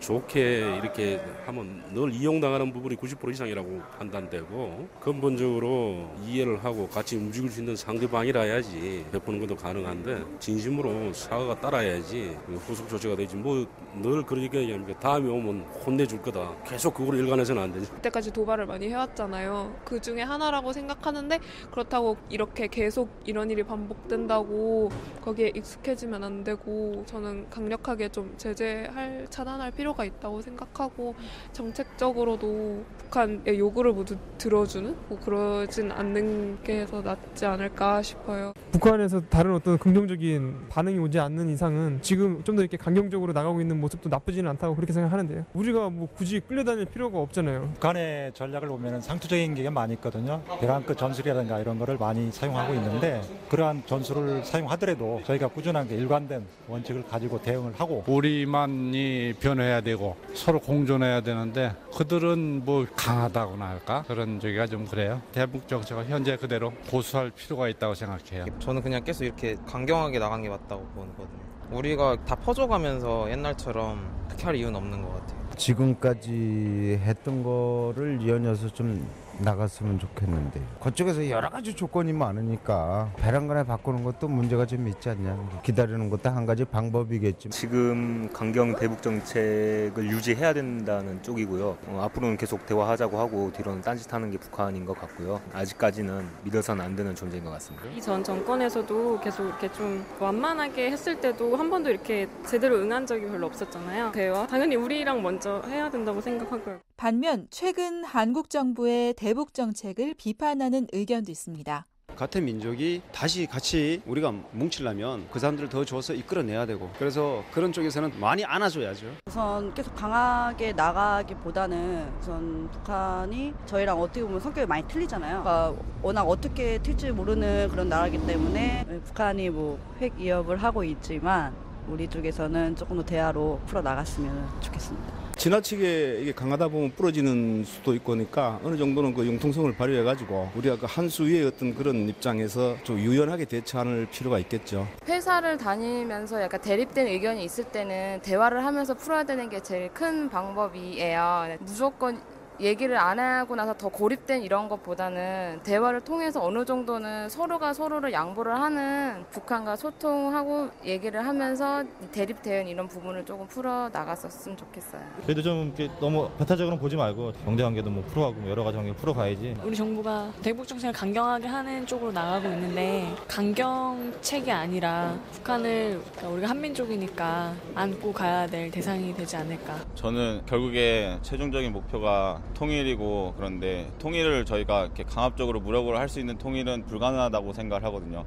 좋게 이렇게 하면 늘 이용당하는 부분이 90% 이상이라고 판단되고 근본적으로 이해를 하고 같이 움직일 수 있는 상대방이라야지 베푸는 것도 가능한데 진심으로 사과가 따라야지 후속 조치가 되지 뭐 늘 그러니까 얘기합니까? 다음에 오면 혼내줄 거다. 계속 그거로 일관해서는 안 되지 그때까지 도발을 많이 해왔잖아요. 그 중에 하나라고 생각하는데 그렇다고 이렇게 계속 이런 일이 반복된다고 거기에 익숙해지면 안 되고 저는 강력하게 좀 제재할 차단할 필요 필요가 있다고 생각하고 정책적으로도 북한의 요구를 모두 들어주는 뭐 그러진 않는 게 더 낫지 않을까 싶어요. 북한에서 다른 어떤 긍정적인 반응이 오지 않는 이상은 지금 좀 더 이렇게 강경적으로 나가고 있는 모습도 나쁘지는 않다고 그렇게 생각하는데요. 우리가 뭐 굳이 끌려다닐 필요가 없잖아요. 북한의 전략을 보면 상투적인 게 많이 있거든요. 대란급 전술이라든가 이런 거를 많이 사용하고 있는데 그러한 전술을 사용하더라도 저희가 꾸준하게 일관된 원칙을 가지고 대응을 하고 우리만이 변해야 되고 서로 공존해야 되는데 그들은 뭐 강하다고나 할까 그런 저기가 좀 그래요. 대북 정책은 현재 그대로 고수할 필요가 있다고 생각해요. 저는 그냥 계속 이렇게 강경하게 나간 게 맞다고 보거든요. 우리가 다 퍼져가면서 옛날처럼 그렇게 할 이유는 없는 것 같아요. 지금까지 했던 거를 이어서 좀 나갔으면 좋겠는데 그쪽에서 여러 가지 조건이 많으니까 배란간에 바꾸는 것도 문제가 좀 있지 않냐. 기다리는 것도 한 가지 방법이겠지 지금 강경 대북 정책을 유지해야 된다는 쪽이고요. 어, 앞으로는 계속 대화하자고 하고 뒤로는 딴짓하는 게 북한인 것 같고요. 아직까지는 믿어서는 안 되는 존재인 것 같습니다. 이 전 정권에서도 계속 이렇게 좀 완만하게 했을 때도 한 번도 이렇게 제대로 응한 적이 별로 없었잖아요. 대화. 당연히 우리랑 먼저 해야 된다고 생각하고요 반면 최근 한국 정부의 대북 정책을 비판하는 의견도 있습니다. 같은 민족이 다시 같이 우리가 뭉치려면 그 사람들을 더 줘서 이끌어내야 되고 그래서 그런 쪽에서는 많이 안아줘야죠. 우선 계속 강하게 나가기보다는 우선 북한이 저희랑 어떻게 보면 성격이 많이 틀리잖아요. 그러니까 워낙 어떻게 튈지 모르는 그런 나라기 때문에 북한이 뭐 핵 위협을 하고 있지만 우리 쪽에서는 조금 더 대화로 풀어 나갔으면 좋겠습니다. 지나치게 이게 강하다 보면 부러지는 수도 있고 하니까 어느 정도는 그 융통성을 발휘해 가지고 우리가 그 한 수 위의 어떤 그런 입장에서 좀 유연하게 대처할 필요가 있겠죠. 회사를 다니면서 약간 대립된 의견이 있을 때는 대화를 하면서 풀어야 되는 게 제일 큰 방법이에요. 무조건 얘기를 안 하고 나서 더 고립된 이런 것보다는 대화를 통해서 어느 정도는 서로가 서로를 양보를 하는 북한과 소통하고 얘기를 하면서 대립되는 이런 부분을 조금 풀어 나갔었으면 좋겠어요. 저희도 좀 너무 배타적으로 보지 말고 경제 관계도 뭐 풀어가고 뭐 여러 가지 관계 풀어가야지. 우리 정부가 대북 정책을 강경하게 하는 쪽으로 나가고 있는데 강경책이 아니라 북한을 그러니까 우리가 한민족이니까 안고 가야 될 대상이 되지 않을까. 저는 결국에 최종적인 목표가 통일이고 그런데 통일을 저희가 이렇게 강압적으로 무력으로 할 수 있는 통일은 불가능하다고 생각을 하거든요.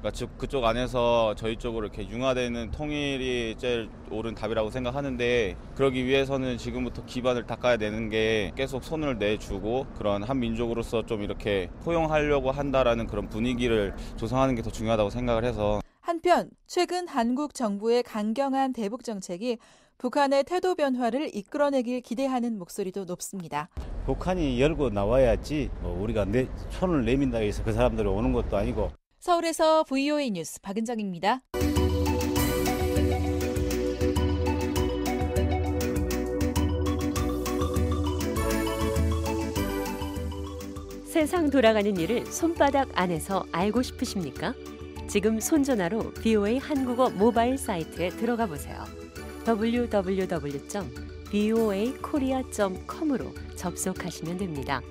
그러니까 즉 그쪽 안에서 저희 쪽으로 이렇게 융화되는 통일이 제일 옳은 답이라고 생각하는데 그러기 위해서는 지금부터 기반을 닦아야 되는 게 계속 손을 내주고 그런 한 민족으로서 좀 이렇게 포용하려고 한다라는 그런 분위기를 조성하는 게 더 중요하다고 생각을 해서 한편 최근 한국 정부의 강경한 대북 정책이 북한의 태도 변화를 이끌어내길 기대하는 목소리도 높습니다. 북한이 열고 나와야지 뭐 우리가 내, 손을 내민다고 해서 그 사람들이 오는 것도 아니고 서울에서 VOA 뉴스 박은정입니다. 세상 돌아가는 일을 손바닥 안에서 알고 싶으십니까? 지금 손전화로 VOA 한국어 모바일 사이트에 들어가 보세요. www.voakorea.com으로 접속하시면 됩니다.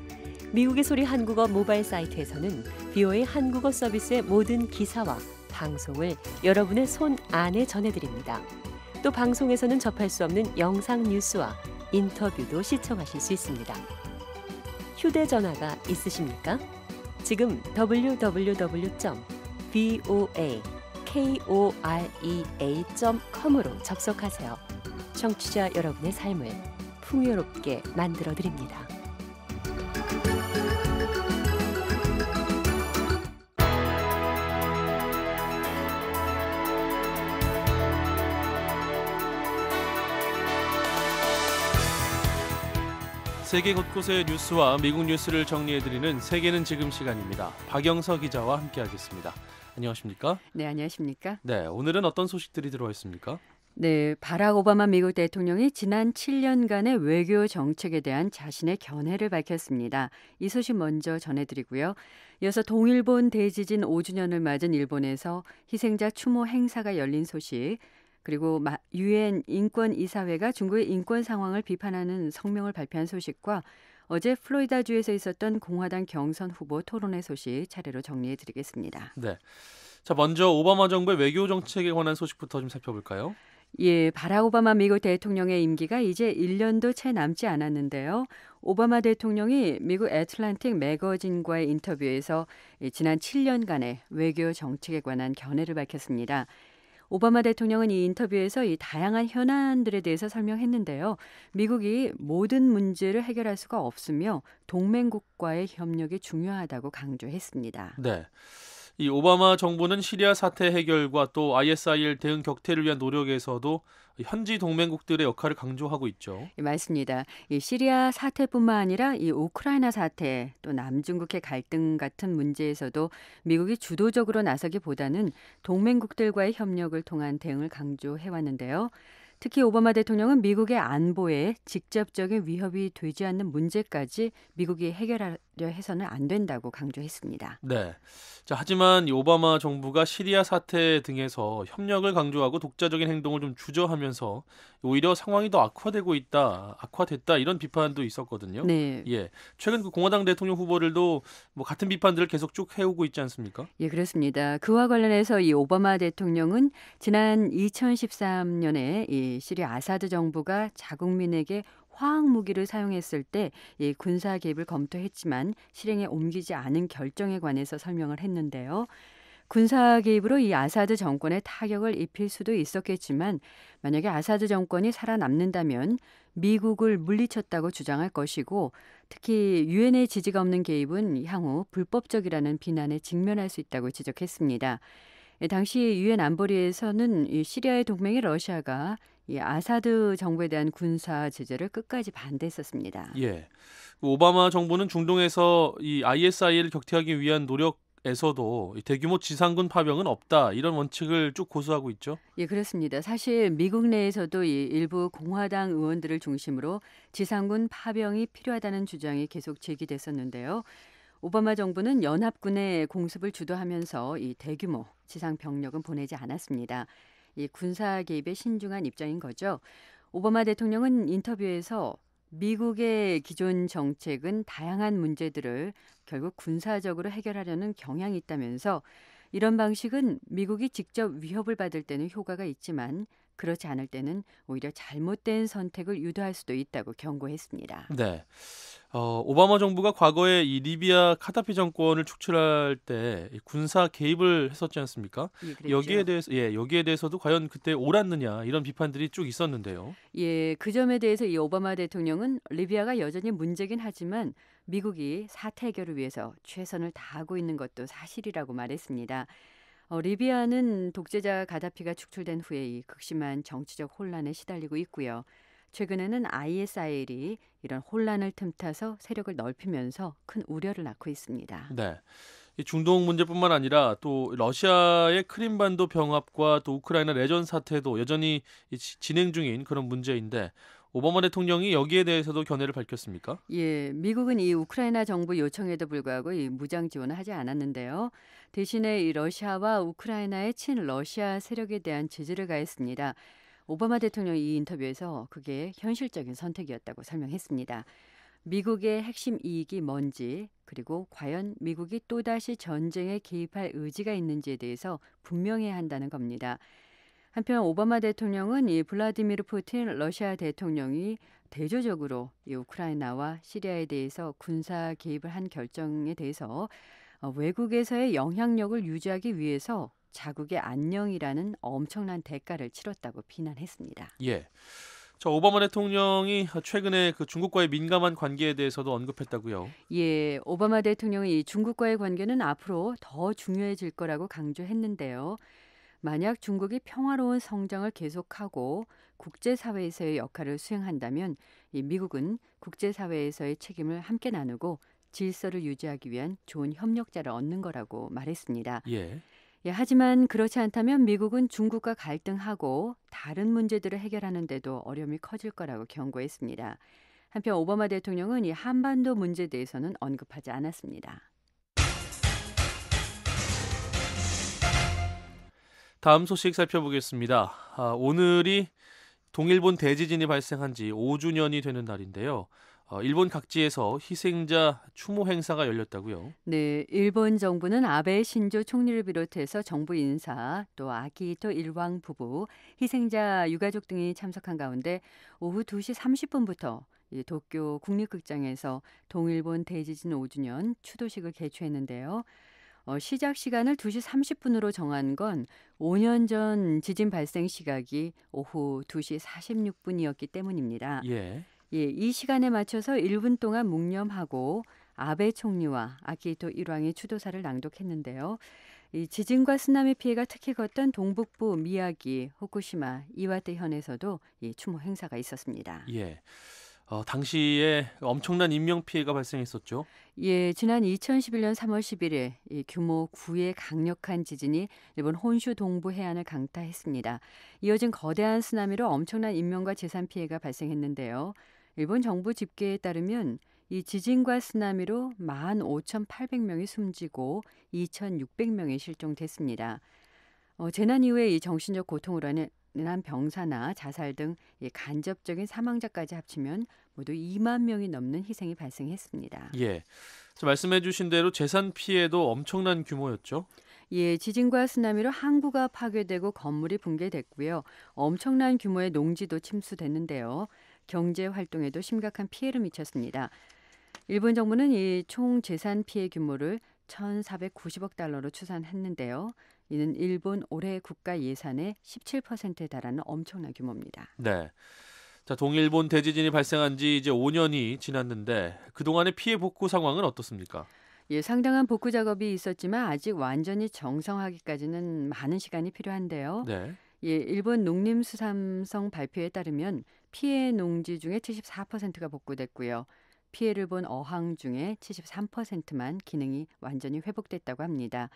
미국의 소리 한국어 모바일 사이트에서는 VOA 한국어 서비스의 모든 기사와 방송을 여러분의 손 안에 전해드립니다. 또 방송에서는 접할 수 없는 영상 뉴스와 인터뷰도 시청하실 수 있습니다. 휴대전화가 있으십니까? 지금 k o r e a com으로 접속하세요. 청취자 여러분의 삶을 풍요롭게 만들어 드립니다. 세계 곳곳의 뉴스와 미국 뉴스를 정리해드리는 세계는 지금 시간입니다. 박영서 기자와 함께하겠습니다. 안녕하십니까? 네, 안녕하십니까? 네, 오늘은 어떤 소식들이 들어와 있습니까? 네, 바락 오바마 미국 대통령이 지난 7년간의 외교 정책에 대한 자신의 견해를 밝혔습니다. 이 소식 먼저 전해드리고요. 이어서 동일본 대지진 5주년을 맞은 일본에서 희생자 추모 행사가 열린 소식, 그리고 유엔 인권 이사회가 중국의 인권 상황을 비판하는 성명을 발표한 소식과 어제 플로리다주에서 있었던 공화당 경선 후보 토론회 소식 차례로 정리해 드리겠습니다. 네. 자, 먼저 오바마 정부의 외교 정책에 관한 소식부터 좀 살펴볼까요? 예, 바락 오바마 미국 대통령의 임기가 이제 1년도 채 남지 않았는데요. 오바마 대통령이 미국 애틀란틱 매거진과의 인터뷰에서 지난 7년간의 외교 정책에 관한 견해를 밝혔습니다. 오바마 대통령은 이 인터뷰에서 이 다양한 현안들에 대해서 설명했는데요. 미국이 모든 문제를 해결할 수가 없으며 동맹국과의 협력이 중요하다고 강조했습니다. 네. 이 오바마 정부는 시리아 사태 해결과 또 ISIL 대응 격퇴를 위한 노력에서도 현지 동맹국들의 역할을 강조하고 있죠. 예, 맞습니다. 이 시리아 사태뿐만 아니라 이 우크라이나 사태 또 남중국해 갈등 같은 문제에서도 미국이 주도적으로 나서기보다는 동맹국들과의 협력을 통한 대응을 강조해 왔는데요. 특히 오바마 대통령은 미국의 안보에 직접적인 위협이 되지 않는 문제까지 미국이 해결하려 해서는 안 된다고 강조했습니다. 네. 자, 하지만 이 오바마 정부가 시리아 사태 등에서 협력을 강조하고 독자적인 행동을 좀 주저하면서 오히려 상황이 더 악화되고 있다, 악화됐다 이런 비판도 있었거든요. 네. 예. 최근 그 공화당 대통령 후보들도 뭐 같은 비판들을 계속 쭉 해오고 있지 않습니까? 예, 그렇습니다. 그와 관련해서 이 오바마 대통령은 지난 2013년에 이 시리아 아사드 정부가 자국민에게 화학 무기를 사용했을 때 이 군사 개입을 검토했지만 실행에 옮기지 않은 결정에 관해서 설명을 했는데요. 군사 개입으로 이 아사드 정권에 타격을 입힐 수도 있었겠지만 만약에 아사드 정권이 살아남는다면 미국을 물리쳤다고 주장할 것이고 특히 유엔의 지지가 없는 개입은 향후 불법적이라는 비난에 직면할 수 있다고 지적했습니다. 당시 유엔 안보리에서는 이 시리아의 동맹인 러시아가 이 아사드 정부에 대한 군사 제재를 끝까지 반대했었습니다. 예. 오바마 정부는 중동에서 이 ISI를 격퇴하기 위한 노력 에서도 대규모 지상군 파병은 없다 이런 원칙을 쭉 고수하고 있죠. 예, 그렇습니다. 사실 미국 내에서도 이 일부 공화당 의원들을 중심으로 지상군 파병이 필요하다는 주장이 계속 제기됐었는데요. 오바마 정부는 연합군의 공습을 주도하면서 이 대규모 지상 병력은 보내지 않았습니다. 이 군사 개입에 신중한 입장인 거죠. 오바마 대통령은 인터뷰에서 미국의 기존 정책은 다양한 문제들을 결국 군사적으로 해결하려는 경향이 있다면서 이런 방식은 미국이 직접 위협을 받을 때는 효과가 있지만 그렇지 않을 때는 오히려 잘못된 선택을 유도할 수도 있다고 경고했습니다. 네. 어, 오바마 정부가 과거에 이 리비아 카다피 정권을 축출할 때 군사 개입을 했었지 않습니까? 예, 여기에 대해서 예, 여기에 대해서도 과연 그때 옳았느냐 이런 비판들이 쭉 있었는데요. 예, 그 점에 대해서 이 오바마 대통령은 리비아가 여전히 문제긴 하지만 미국이 사태 해결을 위해서 최선을 다하고 있는 것도 사실이라고 말했습니다. 어, 리비아는 독재자 가다피가 축출된 후에 이 극심한 정치적 혼란에 시달리고 있고요. 최근에는 ISIL이 이런 혼란을 틈타서 세력을 넓히면서 큰 우려를 낳고 있습니다. 네. 이 중동 문제뿐만 아니라 또 러시아의 크림반도 병합과 또 우크라이나 내전 사태도 여전히 진행 중인 그런 문제인데 오바마 대통령이 여기에 대해서도 견해를 밝혔습니까? 예, 미국은 이 우크라이나 정부 요청에도 불구하고 이 무장 지원을 하지 않았는데요. 대신에 이 러시아와 우크라이나의 친러시아 세력에 대한 지지를 가했습니다. 오바마 대통령이 이 인터뷰에서 그게 현실적인 선택이었다고 설명했습니다. 미국의 핵심 이익이 뭔지 그리고 과연 미국이 또다시 전쟁에 개입할 의지가 있는지에 대해서 분명해야 한다는 겁니다. 한편 오바마 대통령은 이 블라디미르 푸틴 러시아 대통령이 대조적으로 이 우크라이나와 시리아에 대해서 군사 개입을 한 결정에 대해서 어, 외국에서의 영향력을 유지하기 위해서 자국의 안녕이라는 엄청난 대가를 치렀다고 비난했습니다. 예. 자, 오바마 대통령이 최근에 그 중국과의 민감한 관계에 대해서도 언급했다고요. 예, 오바마 대통령이 중국과의 관계는 앞으로 더 중요해질 거라고 강조했는데요. 만약 중국이 평화로운 성장을 계속하고 국제사회에서의 역할을 수행한다면 이 미국은 국제사회에서의 책임을 함께 나누고 질서를 유지하기 위한 좋은 협력자를 얻는 거라고 말했습니다. 예. 예, 하지만 그렇지 않다면 미국은 중국과 갈등하고 다른 문제들을 해결하는 데도 어려움이 커질 거라고 경고했습니다. 한편 오바마 대통령은 이 한반도 문제에 대해서는 언급하지 않았습니다. 다음 소식 살펴보겠습니다. 아, 오늘이 동일본 대지진이 발생한 지 5주년이 되는 날인데요. 어, 일본 각지에서 희생자 추모 행사가 열렸다고요. 네, 일본 정부는 아베 신조 총리를 비롯해서 정부 인사 또 아키히토 일왕 부부, 희생자 유가족 등이 참석한 가운데 오후 2시 30분부터 이 도쿄 국립극장에서 동일본 대지진 5주년 추도식을 개최했는데요. 어, 시작 시간을 2시 30분으로 정한 건 5년 전 지진 발생 시각이 오후 2시 46분이었기 때문입니다. 예. 예, 이 시간에 맞춰서 1분 동안 묵념하고 아베 총리와 아키히토 일왕이 추도사를 낭독했는데요. 이 지진과 쓰나미 피해가 특히 컸던 동북부 미야기, 후쿠시마, 이와테 현에서도 이 추모 행사가 있었습니다. 예. 어, 당시에 엄청난 인명 피해가 발생했었죠. 예, 지난 2011년 3월 11일 이 규모 9의 강력한 지진이 일본 혼슈 동부 해안을 강타했습니다. 이어진 거대한 쓰나미로 엄청난 인명과 재산 피해가 발생했는데요. 일본 정부 집계에 따르면 이 지진과 쓰나미로 15,800명이 숨지고 2,600명이 실종됐습니다. 어, 재난 이후에 이 정신적 고통으로 인한 병사나 자살 등이 간접적인 사망자까지 합치면 모두 2만 명이 넘는 희생이 발생했습니다. 예. 말씀해 주신 대로 재산 피해도 엄청난 규모였죠. 예, 지진과 쓰나미로 항구가 파괴되고 건물이 붕괴됐고요. 엄청난 규모의 농지도 침수됐는데요. 경제 활동에도 심각한 피해를 미쳤습니다. 일본 정부는 이 총 재산 피해 규모를 1,490억 달러로 추산했는데요. 이는 일본 올해 국가 예산의 17%에 달하는 엄청난 규모입니다. 네. 자, 동일본 대지진이 발생한 지 이제 5년이 지났는데 그동안의 피해 복구 상황은 어떻습니까? 예, 상당한 복구 작업이 있었지만 아직 완전히 정상화하기까지는 많은 시간이 필요한데요. 네. 예, 일본 농림수산성 발표에 따르면 피해 농지 중에 74%가 복구됐고요. 피해를 본 어항 중에 73%만 기능이 완전히 회복됐다고 합니다.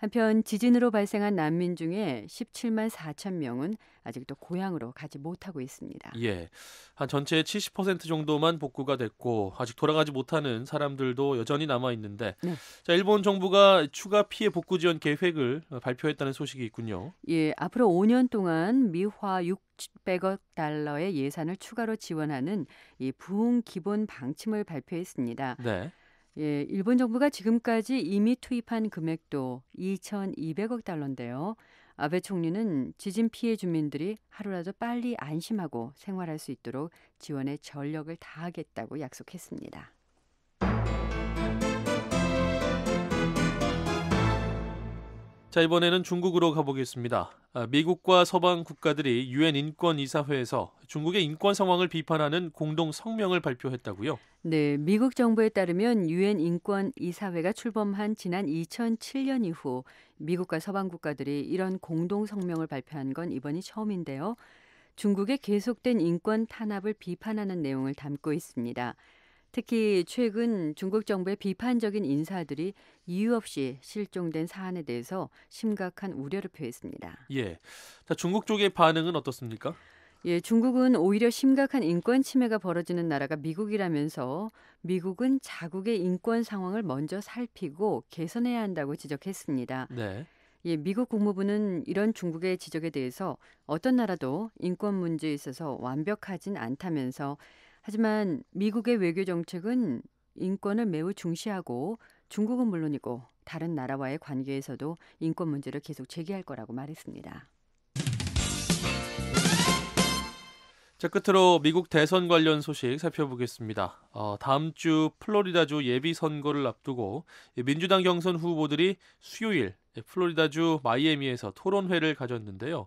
한편 지진으로 발생한 난민 중에 17만 4천 명은 아직도 고향으로 가지 못하고 있습니다. 예. 한 전체의 70% 정도만 복구가 됐고 아직 돌아가지 못하는 사람들도 여전히 남아 있는데 네. 자, 일본 정부가 추가 피해 복구 지원 계획을 발표했다는 소식이 있군요. 예, 앞으로 5년 동안 미화 600억 달러의 예산을 추가로 지원하는 이 부흥 기본 방침을 발표했습니다. 네. 예, 일본 정부가 지금까지 이미 투입한 금액도 2,200억 달러인데요. 아베 총리는 지진 피해 주민들이 하루라도 빨리 안심하고 생활할 수 있도록 지원에 전력을 다하겠다고 약속했습니다. 자 이번에는 중국으로 가보겠습니다. 아, 미국과 서방 국가들이 유엔 인권 이사회에서 중국의 인권 상황을 비판하는 공동 성명을 발표했다고요? 네, 미국 정부에 따르면 유엔 인권 이사회가 출범한 지난 2007년 이후 미국과 서방 국가들이 이런 공동 성명을 발표한 건 이번이 처음인데요. 중국의 계속된 인권 탄압을 비판하는 내용을 담고 있습니다. 특히 최근 중국 정부의 비판적인 인사들이 이유 없이 실종된 사안에 대해서 심각한 우려를 표했습니다. 예. 자, 중국 쪽의 반응은 어떻습니까? 예, 중국은 오히려 심각한 인권 침해가 벌어지는 나라가 미국이라면서 미국은 자국의 인권 상황을 먼저 살피고 개선해야 한다고 지적했습니다. 네. 예, 미국 국무부는 이런 중국의 지적에 대해서 어떤 나라도 인권 문제에 있어서 완벽하진 않다면서 하지만 미국의 외교 정책은 인권을 매우 중시하고 중국은 물론이고 다른 나라와의 관계에서도 인권 문제를 계속 제기할 거라고 말했습니다. 자 끝으로 미국 대선 관련 소식 살펴보겠습니다. 어, 다음 주 플로리다주 예비 선거를 앞두고 민주당 경선 후보들이 수요일 플로리다주 마이애미에서 토론회를 가졌는데요.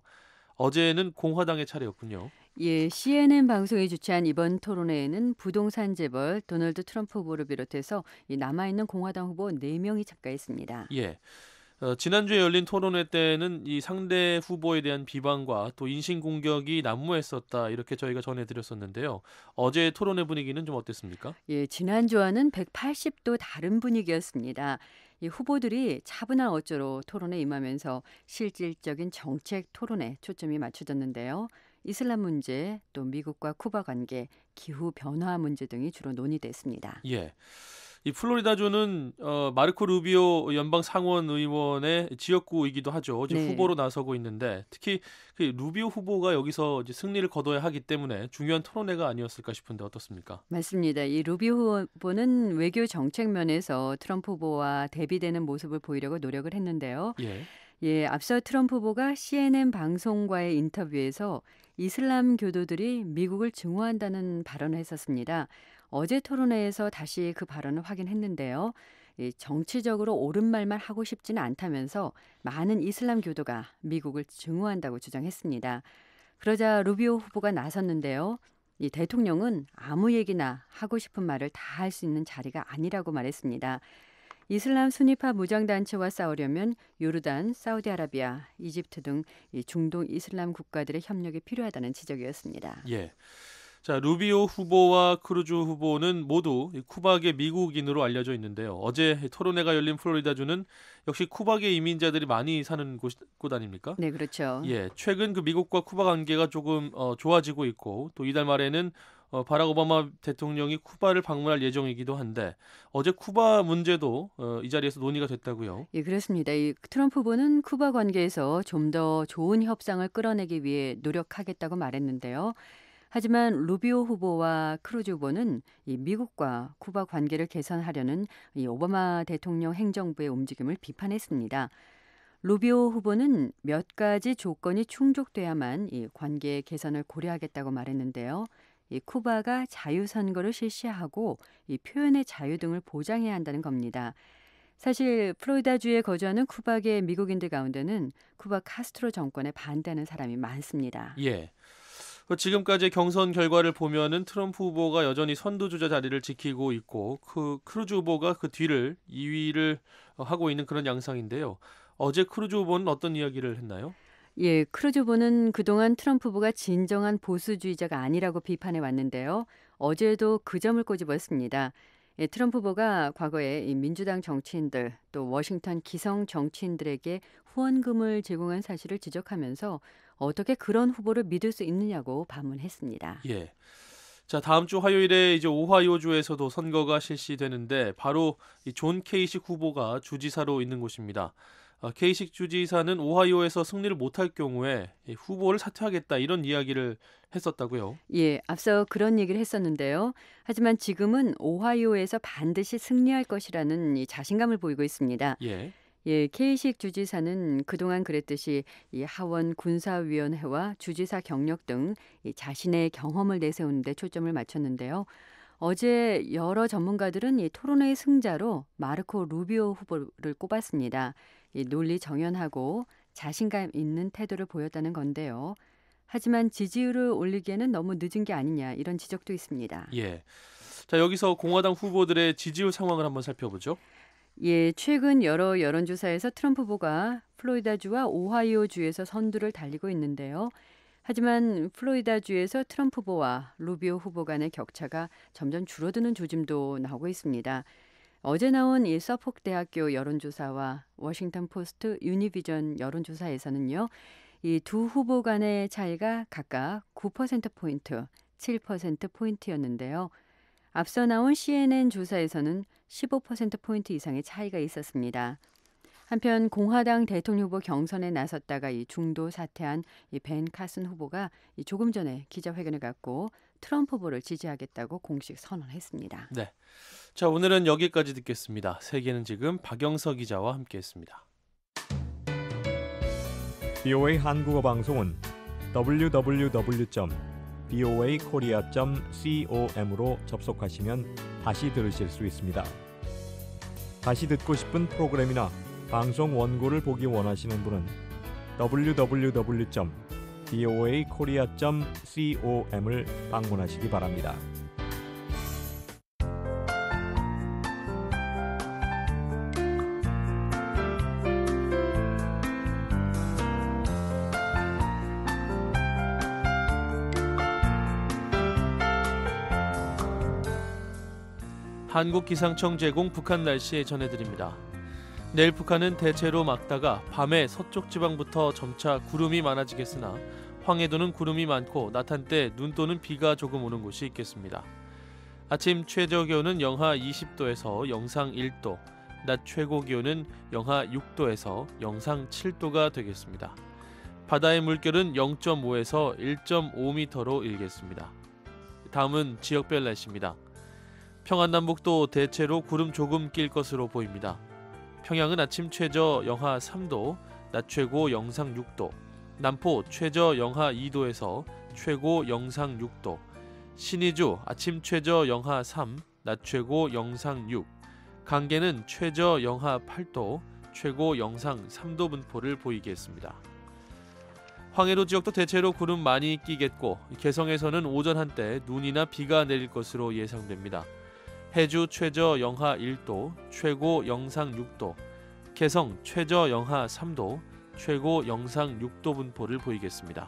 어제는 공화당의 차례였군요. 예, CNN 방송이 주최한 이번 토론회에는 부동산 재벌 도널드 트럼프 후보를 비롯해서 이 남아 있는 공화당 후보 4명이 참가했습니다. 예. 어, 지난주에 열린 토론회 때는 이 상대 후보에 대한 비방과 또 인신 공격이 난무했었다 이렇게 저희가 전해드렸었는데요. 어제 토론회 분위기는 좀 어땠습니까? 예, 지난주와는 180도 다른 분위기였습니다. 이 후보들이 차분한 어조로 토론에 임하면서 실질적인 정책 토론에 초점이 맞춰졌는데요. 이슬람 문제, 또 미국과 쿠바 관계, 기후 변화 문제 등이 주로 논의됐습니다. 예. 이 플로리다주는 어, 마르코 루비오 연방 상원 의원의 지역구이기도 하죠. 이제 네. 후보로 나서고 있는데 특히 그 루비오 후보가 여기서 이제 승리를 거둬야 하기 때문에 중요한 토론회가 아니었을까 싶은데 어떻습니까? 맞습니다. 이 루비오 후보는 외교 정책 면에서 트럼프 후보와 대비되는 모습을 보이려고 노력을 했는데요. 예. 예, 앞서 트럼프 후보가 CNN 방송과의 인터뷰에서 이슬람 교도들이 미국을 증오한다는 발언을 했었습니다. 어제 토론회에서 다시 그 발언을 확인했는데요. 이 정치적으로 옳은 말만 하고 싶지는 않다면서 많은 이슬람 교도가 미국을 증오한다고 주장했습니다. 그러자 루비오 후보가 나섰는데요. 이 대통령은 아무 얘기나 하고 싶은 말을 다 할 수 있는 자리가 아니라고 말했습니다. 이슬람 수니파 무장단체와 싸우려면 요르단, 사우디아라비아, 이집트 등 이 중동 이슬람 국가들의 협력이 필요하다는 지적이었습니다. 예. 자, 루비오 후보와 크루즈 후보는 모두 이 쿠바계 미국인으로 알려져 있는데요. 어제 토론회가 열린 플로리다주는 역시 쿠바계 이민자들이 많이 사는 곳, 곳 아닙니까? 네, 그렇죠. 예, 최근 그 미국과 쿠바 관계가 조금 어, 좋아지고 있고 또 이달 말에는 어, 바락 오바마 대통령이 쿠바를 방문할 예정이기도 한데 어제 쿠바 문제도 어, 이 자리에서 논의가 됐다고요. 예, 그렇습니다. 이 트럼프 후보는 쿠바 관계에서 좀 더 좋은 협상을 끌어내기 위해 노력하겠다고 말했는데요. 하지만 루비오 후보와 크루즈 후보는 이 미국과 쿠바 관계를 개선하려는 이 오바마 대통령 행정부의 움직임을 비판했습니다. 루비오 후보는 몇 가지 조건이 충족돼야만 이 관계 개선을 고려하겠다고 말했는데요. 이 쿠바가 자유 선거를 실시하고 이 표현의 자유 등을 보장해야 한다는 겁니다. 사실 플로리다주에 거주하는 쿠바계 미국인들 가운데는 쿠바 카스트로 정권에 반대하는 사람이 많습니다. 예. 그 지금까지 경선 결과를 보면은 트럼프 후보가 여전히 선두주자 자리를 지키고 있고 그 크루즈 후보가 그 뒤를 2위를 하고 있는 그런 양상인데요. 어제 크루즈 후보는 어떤 이야기를 했나요? 예, 크루즈 후보는 그동안 트럼프 후보가 진정한 보수주의자가 아니라고 비판해 왔는데요. 어제도 그 점을 꼬집었습니다. 예, 트럼프 후보가 과거에 이 민주당 정치인들 또 워싱턴 기성 정치인들에게 후원금을 제공한 사실을 지적하면서 어떻게 그런 후보를 믿을 수 있느냐고 반문했습니다. 예. 자, 다음 주 화요일에 이제 오하이오주에서도 선거가 실시되는데 바로 이존 케이식 후보가 주지사로 있는 곳입니다. 어, 케이식 주지사는 오하이오에서 승리를 못할 경우에 이 후보를 사퇴하겠다 이런 이야기를 했었다고요. 예, 앞서 그런 얘기를 했었는데요. 하지만 지금은 오하이오에서 반드시 승리할 것이라는 이 자신감을 보이고 있습니다. 예. 예, 케이식 주지사는 그동안 그랬듯이 이 하원 군사위원회와 주지사 경력 등 이 자신의 경험을 내세우는 데 초점을 맞췄는데요. 어제 여러 전문가들은 이 토론회의 승자로 마르코 루비오 후보를 꼽았습니다. 이 논리 정연하고 자신감 있는 태도를 보였다는 건데요. 하지만 지지율을 올리기에는 너무 늦은 게 아니냐 이런 지적도 있습니다. 예. 자, 여기서 공화당 후보들의 지지율 상황을 한번 살펴보죠. 예, 최근 여러 여론조사에서 트럼프 후보가 플로리다주와 오하이오주에서 선두를 달리고 있는데요. 하지만 플로리다주에서 트럼프 후보와 루비오 후보 간의 격차가 점점 줄어드는 조짐도 나오고 있습니다. 어제 나온 이 서퍽 대학교 여론조사와 워싱턴 포스트 유니비전 여론조사에서는요. 이 두 후보 간의 차이가 각각 9%포인트, 7%포인트였는데요. 앞서 나온 CNN 조사에서는 15%포인트 이상의 차이가 있었습니다. 한편 공화당 대통령 후보 경선에 나섰다가 이 중도 사퇴한 이 벤 카슨 후보가 이 조금 전에 기자회견을 갖고 트럼프 후보를 지지하겠다고 공식 선언했습니다. 네. 자, 오늘은 여기까지 듣겠습니다. 세계는 지금 박영서 기자와 함께했습니다. BOA 한국어 방송은 www.boakorea.com으로 접속하시면 다시 들으실 수 있습니다. 다시 듣고 싶은 프로그램이나 방송 원고를 보기 원하시는 분은 www.boakorea.com을 방문하시기 바랍니다. 한국기상청 제공 북한 날씨 전해드립니다. 내일 북한은 대체로 맑다가 밤에 서쪽 지방부터 점차 구름이 많아지겠으나 황해도는 구름이 많고 낮 한때 눈 또는 비가 조금 오는 곳이 있겠습니다. 아침 최저 기온은 영하 20도에서 영상 1도, 낮 최고 기온은 영하 6도에서 영상 7도가 되겠습니다. 바다의 물결은 0.5에서 1.5m로 일겠습니다. 다음은 지역별 날씨입니다. 평안남북도 대체로 구름 조금 낄 것으로 보입니다. 평양은 아침 최저 영하 3도, 낮 최고 영상 6도, 남포 최저 영하 2도에서 최고 영상 6도, 신의주 아침 최저 영하 3, 낮 최고 영상 6, 강계는 최저 영하 8도, 최고 영상 3도 분포를 보이겠습니다. 황해도 지역도 대체로 구름 많이 끼겠고 개성에서는 오전 한때 눈이나 비가 내릴 것으로 예상됩니다. 해주 최저 영하 1도, 최고 영상 6도, 개성 최저 영하 3도, 최고 영상 6도 분포를 보이겠습니다.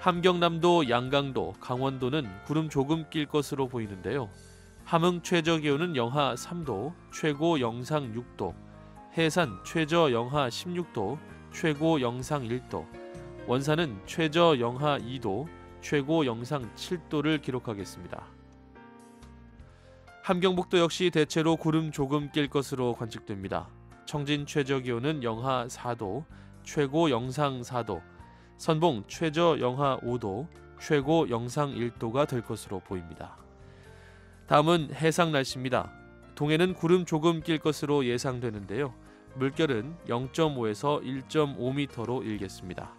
함경남도, 양강도, 강원도는 구름 조금 낄 것으로 보이는데요. 함흥 최저 기온은 영하 3도, 최고 영상 6도, 해산 최저 영하 16도, 최고 영상 1도, 원산은 최저 영하 2도, 최고 영상 7도를 기록하겠습니다. 함경북도 역시 대체로 구름 조금 낄 것으로 관측됩니다. 청진 최저 기온은 영하 4도, 최고 영상 4도, 선봉 최저 영하 5도, 최고 영상 1도가 될 것으로 보입니다. 다음은 해상 날씨입니다. 동해는 구름 조금 낄 것으로 예상되는데요. 물결은 0.5에서 1.5m로 일겠습니다.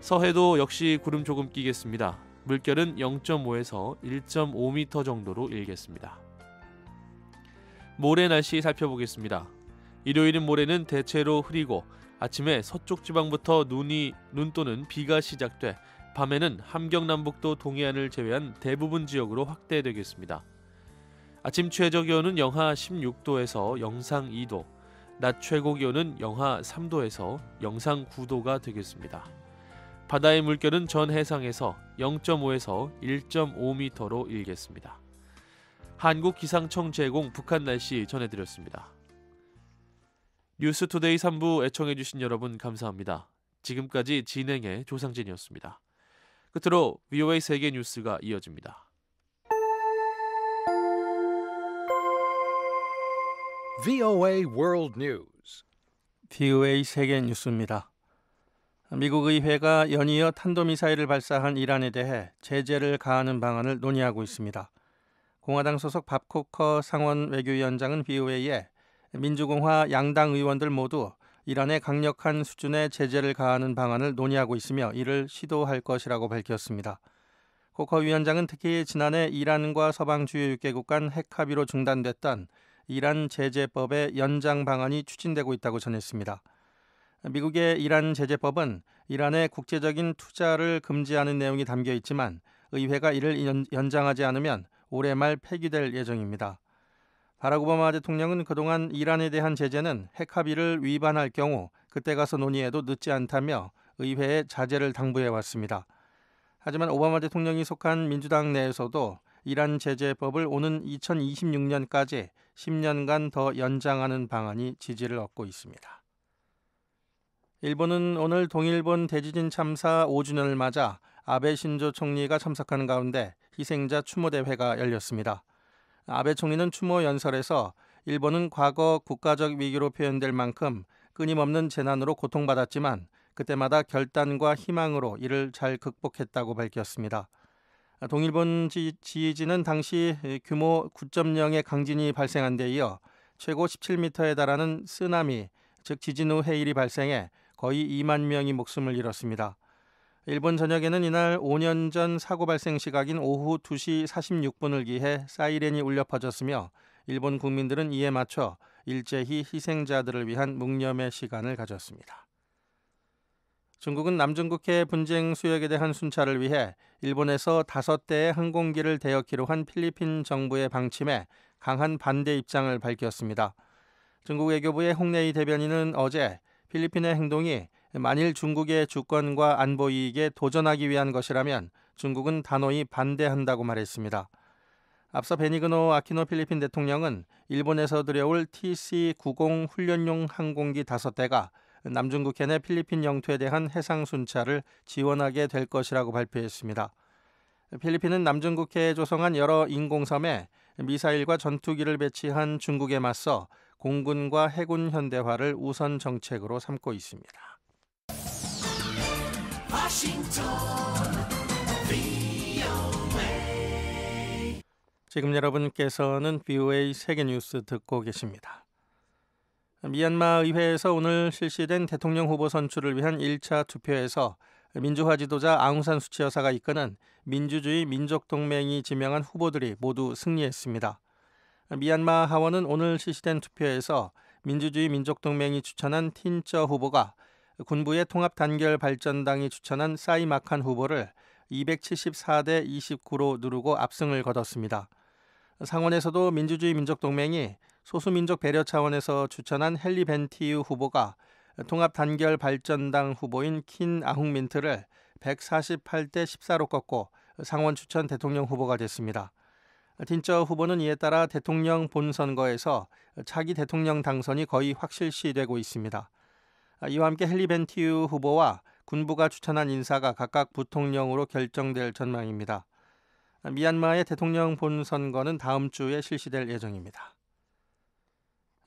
서해도 역시 구름 조금 끼겠습니다. 물결은 0.5에서 1.5m 정도로 일겠습니다. 모레 날씨 살펴보겠습니다. 일요일인 모레는 대체로 흐리고 아침에 서쪽 지방부터 눈이 눈 또는 비가 시작돼 밤에는 함경남북도 동해안을 제외한 대부분 지역으로 확대되겠습니다. 아침 최저 기온은 영하 16도에서 영상 2도, 낮 최고 기온은 영하 3도에서 영상 9도가 되겠습니다. 바다의 물결은 전 해상에서 0.5에서 1.5m로 일겠습니다. 한국 기상청 제공 북한 날씨 전해드렸습니다. 뉴스투데이 3부 애청해주신 여러분 감사합니다. 지금까지 진행의 조상진이었습니다. 끝으로 VOA 세계 뉴스가 이어집니다. VOA World News. VOA 세계 뉴스입니다. 미국 의회가 연이어 탄도미사일을 발사한 이란에 대해 제재를 가하는 방안을 논의하고 있습니다. 공화당 소속 밥 코커 상원 외교위원장은 BOA에 민주공화 양당 의원들 모두 이란에 강력한 수준의 제재를 가하는 방안을 논의하고 있으며 이를 시도할 것이라고 밝혔습니다. 코커 위원장은 특히 지난해 이란과 서방 주요 6개국 간 핵 합의로 중단됐던 이란 제재법의 연장 방안이 추진되고 있다고 전했습니다. 미국의 이란 제재법은 이란의 국제적인 투자를 금지하는 내용이 담겨 있지만 의회가 이를 연장하지 않으면 올해 말 폐기될 예정입니다. 바락 오바마 대통령은 그동안 이란에 대한 제재는 핵 합의를 위반할 경우 그때 가서 논의해도 늦지 않다며 의회에 자제를 당부해 왔습니다. 하지만 오바마 대통령이 속한 민주당 내에서도 이란 제재법을 오는 2026년까지 10년간 더 연장하는 방안이 지지를 얻고 있습니다. 일본은 오늘 동일본 대지진 참사 5주년을 맞아 아베 신조 총리가 참석하는 가운데 희생자 추모 대회가 열렸습니다. 아베 총리는 추모 연설에서 일본은 과거 국가적 위기로 표현될 만큼 끊임없는 재난으로 고통받았지만 그때마다 결단과 희망으로 이를 잘 극복했다고 밝혔습니다. 동일본 지진은 당시 규모 9.0의 강진이 발생한 데 이어 최고 17m에 달하는 쓰나미, 즉 지진 후 해일이 발생해 거의 2만 명이 목숨을 잃었습니다. 일본 전역에는 이날 5년 전 사고 발생 시각인 오후 2시 46분을 기해 사이렌이 울려 퍼졌으며 일본 국민들은 이에 맞춰 일제히 희생자들을 위한 묵념의 시간을 가졌습니다. 중국은 남중국해 분쟁 수역에 대한 순찰을 위해 일본에서 다섯 대의 항공기를 대여키로 한 필리핀 정부의 방침에 강한 반대 입장을 밝혔습니다. 중국 외교부의 홍내희 대변인은 어제 필리핀의 행동이 만일 중국의 주권과 안보 이익에 도전하기 위한 것이라면 중국은 단호히 반대한다고 말했습니다. 앞서 베니그노 아키노 필리핀 대통령은 일본에서 들여올 TC-90 훈련용 항공기 5대가 남중국해 내 필리핀 영토에 대한 해상 순찰을 지원하게 될 것이라고 발표했습니다. 필리핀은 남중국해에 조성한 여러 인공섬에 미사일과 전투기를 배치한 중국에 맞서 공군과 해군 현대화를 우선 정책으로 삼고 있습니다. 지금 여러분께서는 BOA 세계 뉴스 듣고 계십니다. 미얀마 의회에서 오늘 실시된 대통령 후보 선출을 위한 1차 투표에서 민주화 지도자 아웅산 수치 여사가 이끄는 민주주의 민족 동맹이 지명한 후보들이 모두 승리했습니다. 미얀마 하원은 오늘 실시된 투표에서 민주주의 민족동맹이 추천한 틴처 후보가 군부의 통합단결 발전당이 추천한 사이마칸 후보를 274대 29로 누르고 압승을 거뒀습니다. 상원에서도 민주주의 민족동맹이 소수민족 배려 차원에서 추천한 헬리 벤티유 후보가 통합단결 발전당 후보인 킨 아흥민트를 148대 14로 꺾고 상원 추천 대통령 후보가 됐습니다. 틴처 후보는 이에 따라 대통령 본선거에서 차기 대통령 당선이 거의 확실시되고 있습니다. 이와 함께 헬리 벤티유 후보와 군부가 추천한 인사가 각각 부통령으로 결정될 전망입니다. 미얀마의 대통령 본선거는 다음 주에 실시될 예정입니다.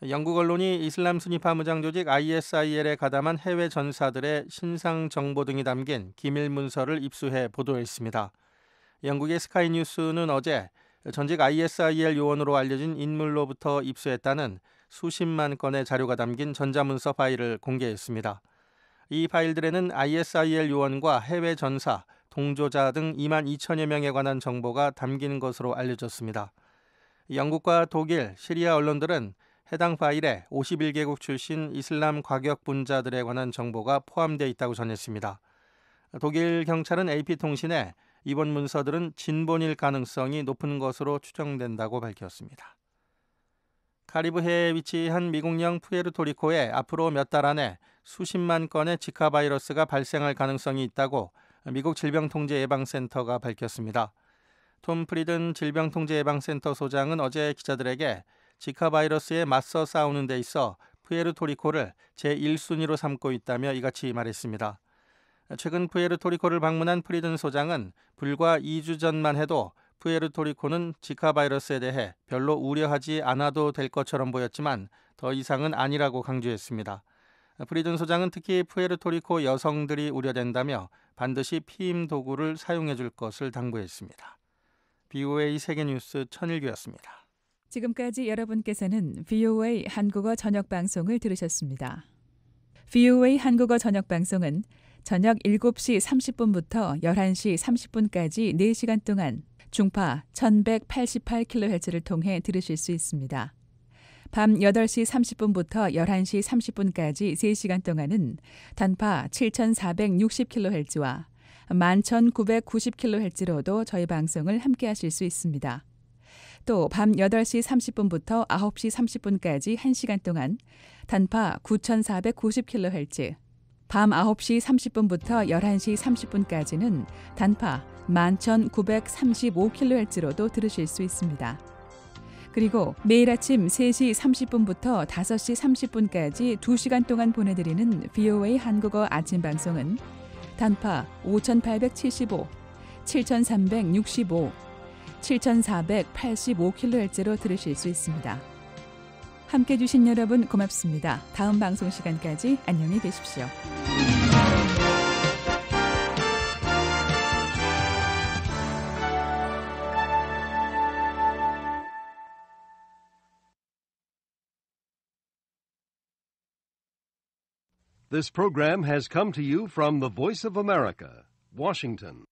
영국 언론이 이슬람 순위파 무장 조직 ISIL에 가담한 해외 전사들의 신상 정보 등이 담긴 기밀 문서를 입수해 보도했습니다. 영국의 스카이 뉴스는 어제 전직 ISIL 요원으로 알려진 인물로부터 입수했다는 수십만 건의 자료가 담긴 전자문서 파일을 공개했습니다. 이 파일들에는 ISIL 요원과 해외 전사, 동조자 등 2만 2천여 명에 관한 정보가 담긴 것으로 알려졌습니다. 영국과 독일, 시리아 언론들은 해당 파일에 51개국 출신 이슬람 과격 분자들에 관한 정보가 포함되어 있다고 전했습니다. 독일 경찰은 AP통신에 이번 문서들은 진본일 가능성이 높은 것으로 추정된다고 밝혔습니다. 카리브해에 위치한 미국령 푸에르토리코에 앞으로 몇 달 안에 수십만 건의 지카 바이러스가 발생할 가능성이 있다고 미국 질병통제예방센터가 밝혔습니다. 톰 프리든 질병통제예방센터 소장은 어제 기자들에게 지카 바이러스에 맞서 싸우는 데 있어 푸에르토리코를 제1순위로 삼고 있다며 이같이 말했습니다. 최근 푸에르토리코를 방문한 프리든 소장은 불과 2주 전만 해도 푸에르토리코는 지카 바이러스에 대해 별로 우려하지 않아도 될 것처럼 보였지만 더 이상은 아니라고 강조했습니다. 프리든 소장은 특히 푸에르토리코 여성들이 우려된다며 반드시 피임 도구를 사용해 줄 것을 당부했습니다. BOA 세계뉴스 천일규였습니다. 지금까지 여러분께서는 VOA 한국어 저녁 방송을 들으셨습니다. VOA 한국어 저녁 방송은 저녁 7시 30분부터 11시 30분까지 4시간 동안 중파 1188kHz를 통해 들으실 수 있습니다. 밤 8시 30분부터 11시 30분까지 3시간 동안은 단파 7460kHz와 11990kHz로도 저희 방송을 함께 하실 수 있습니다. 또 밤 8시 30분부터 9시 30분까지 1시간 동안 단파 9490kHz, 밤 9시 30분부터 11시 30분까지는 단파 11,935kHz로도 들으실 수 있습니다. 그리고 매일 아침 3시 30분부터 5시 30분까지 2시간 동안 보내드리는 VOA 한국어 아침 방송은 단파 5,875, 7,365, 7,485kHz로 들으실 수 있습니다. 함께 해주신 여러분 고맙습니다. 다음 방송 시간까지 안녕히 계십시오. This program has come to you from the Voice of America, Washington.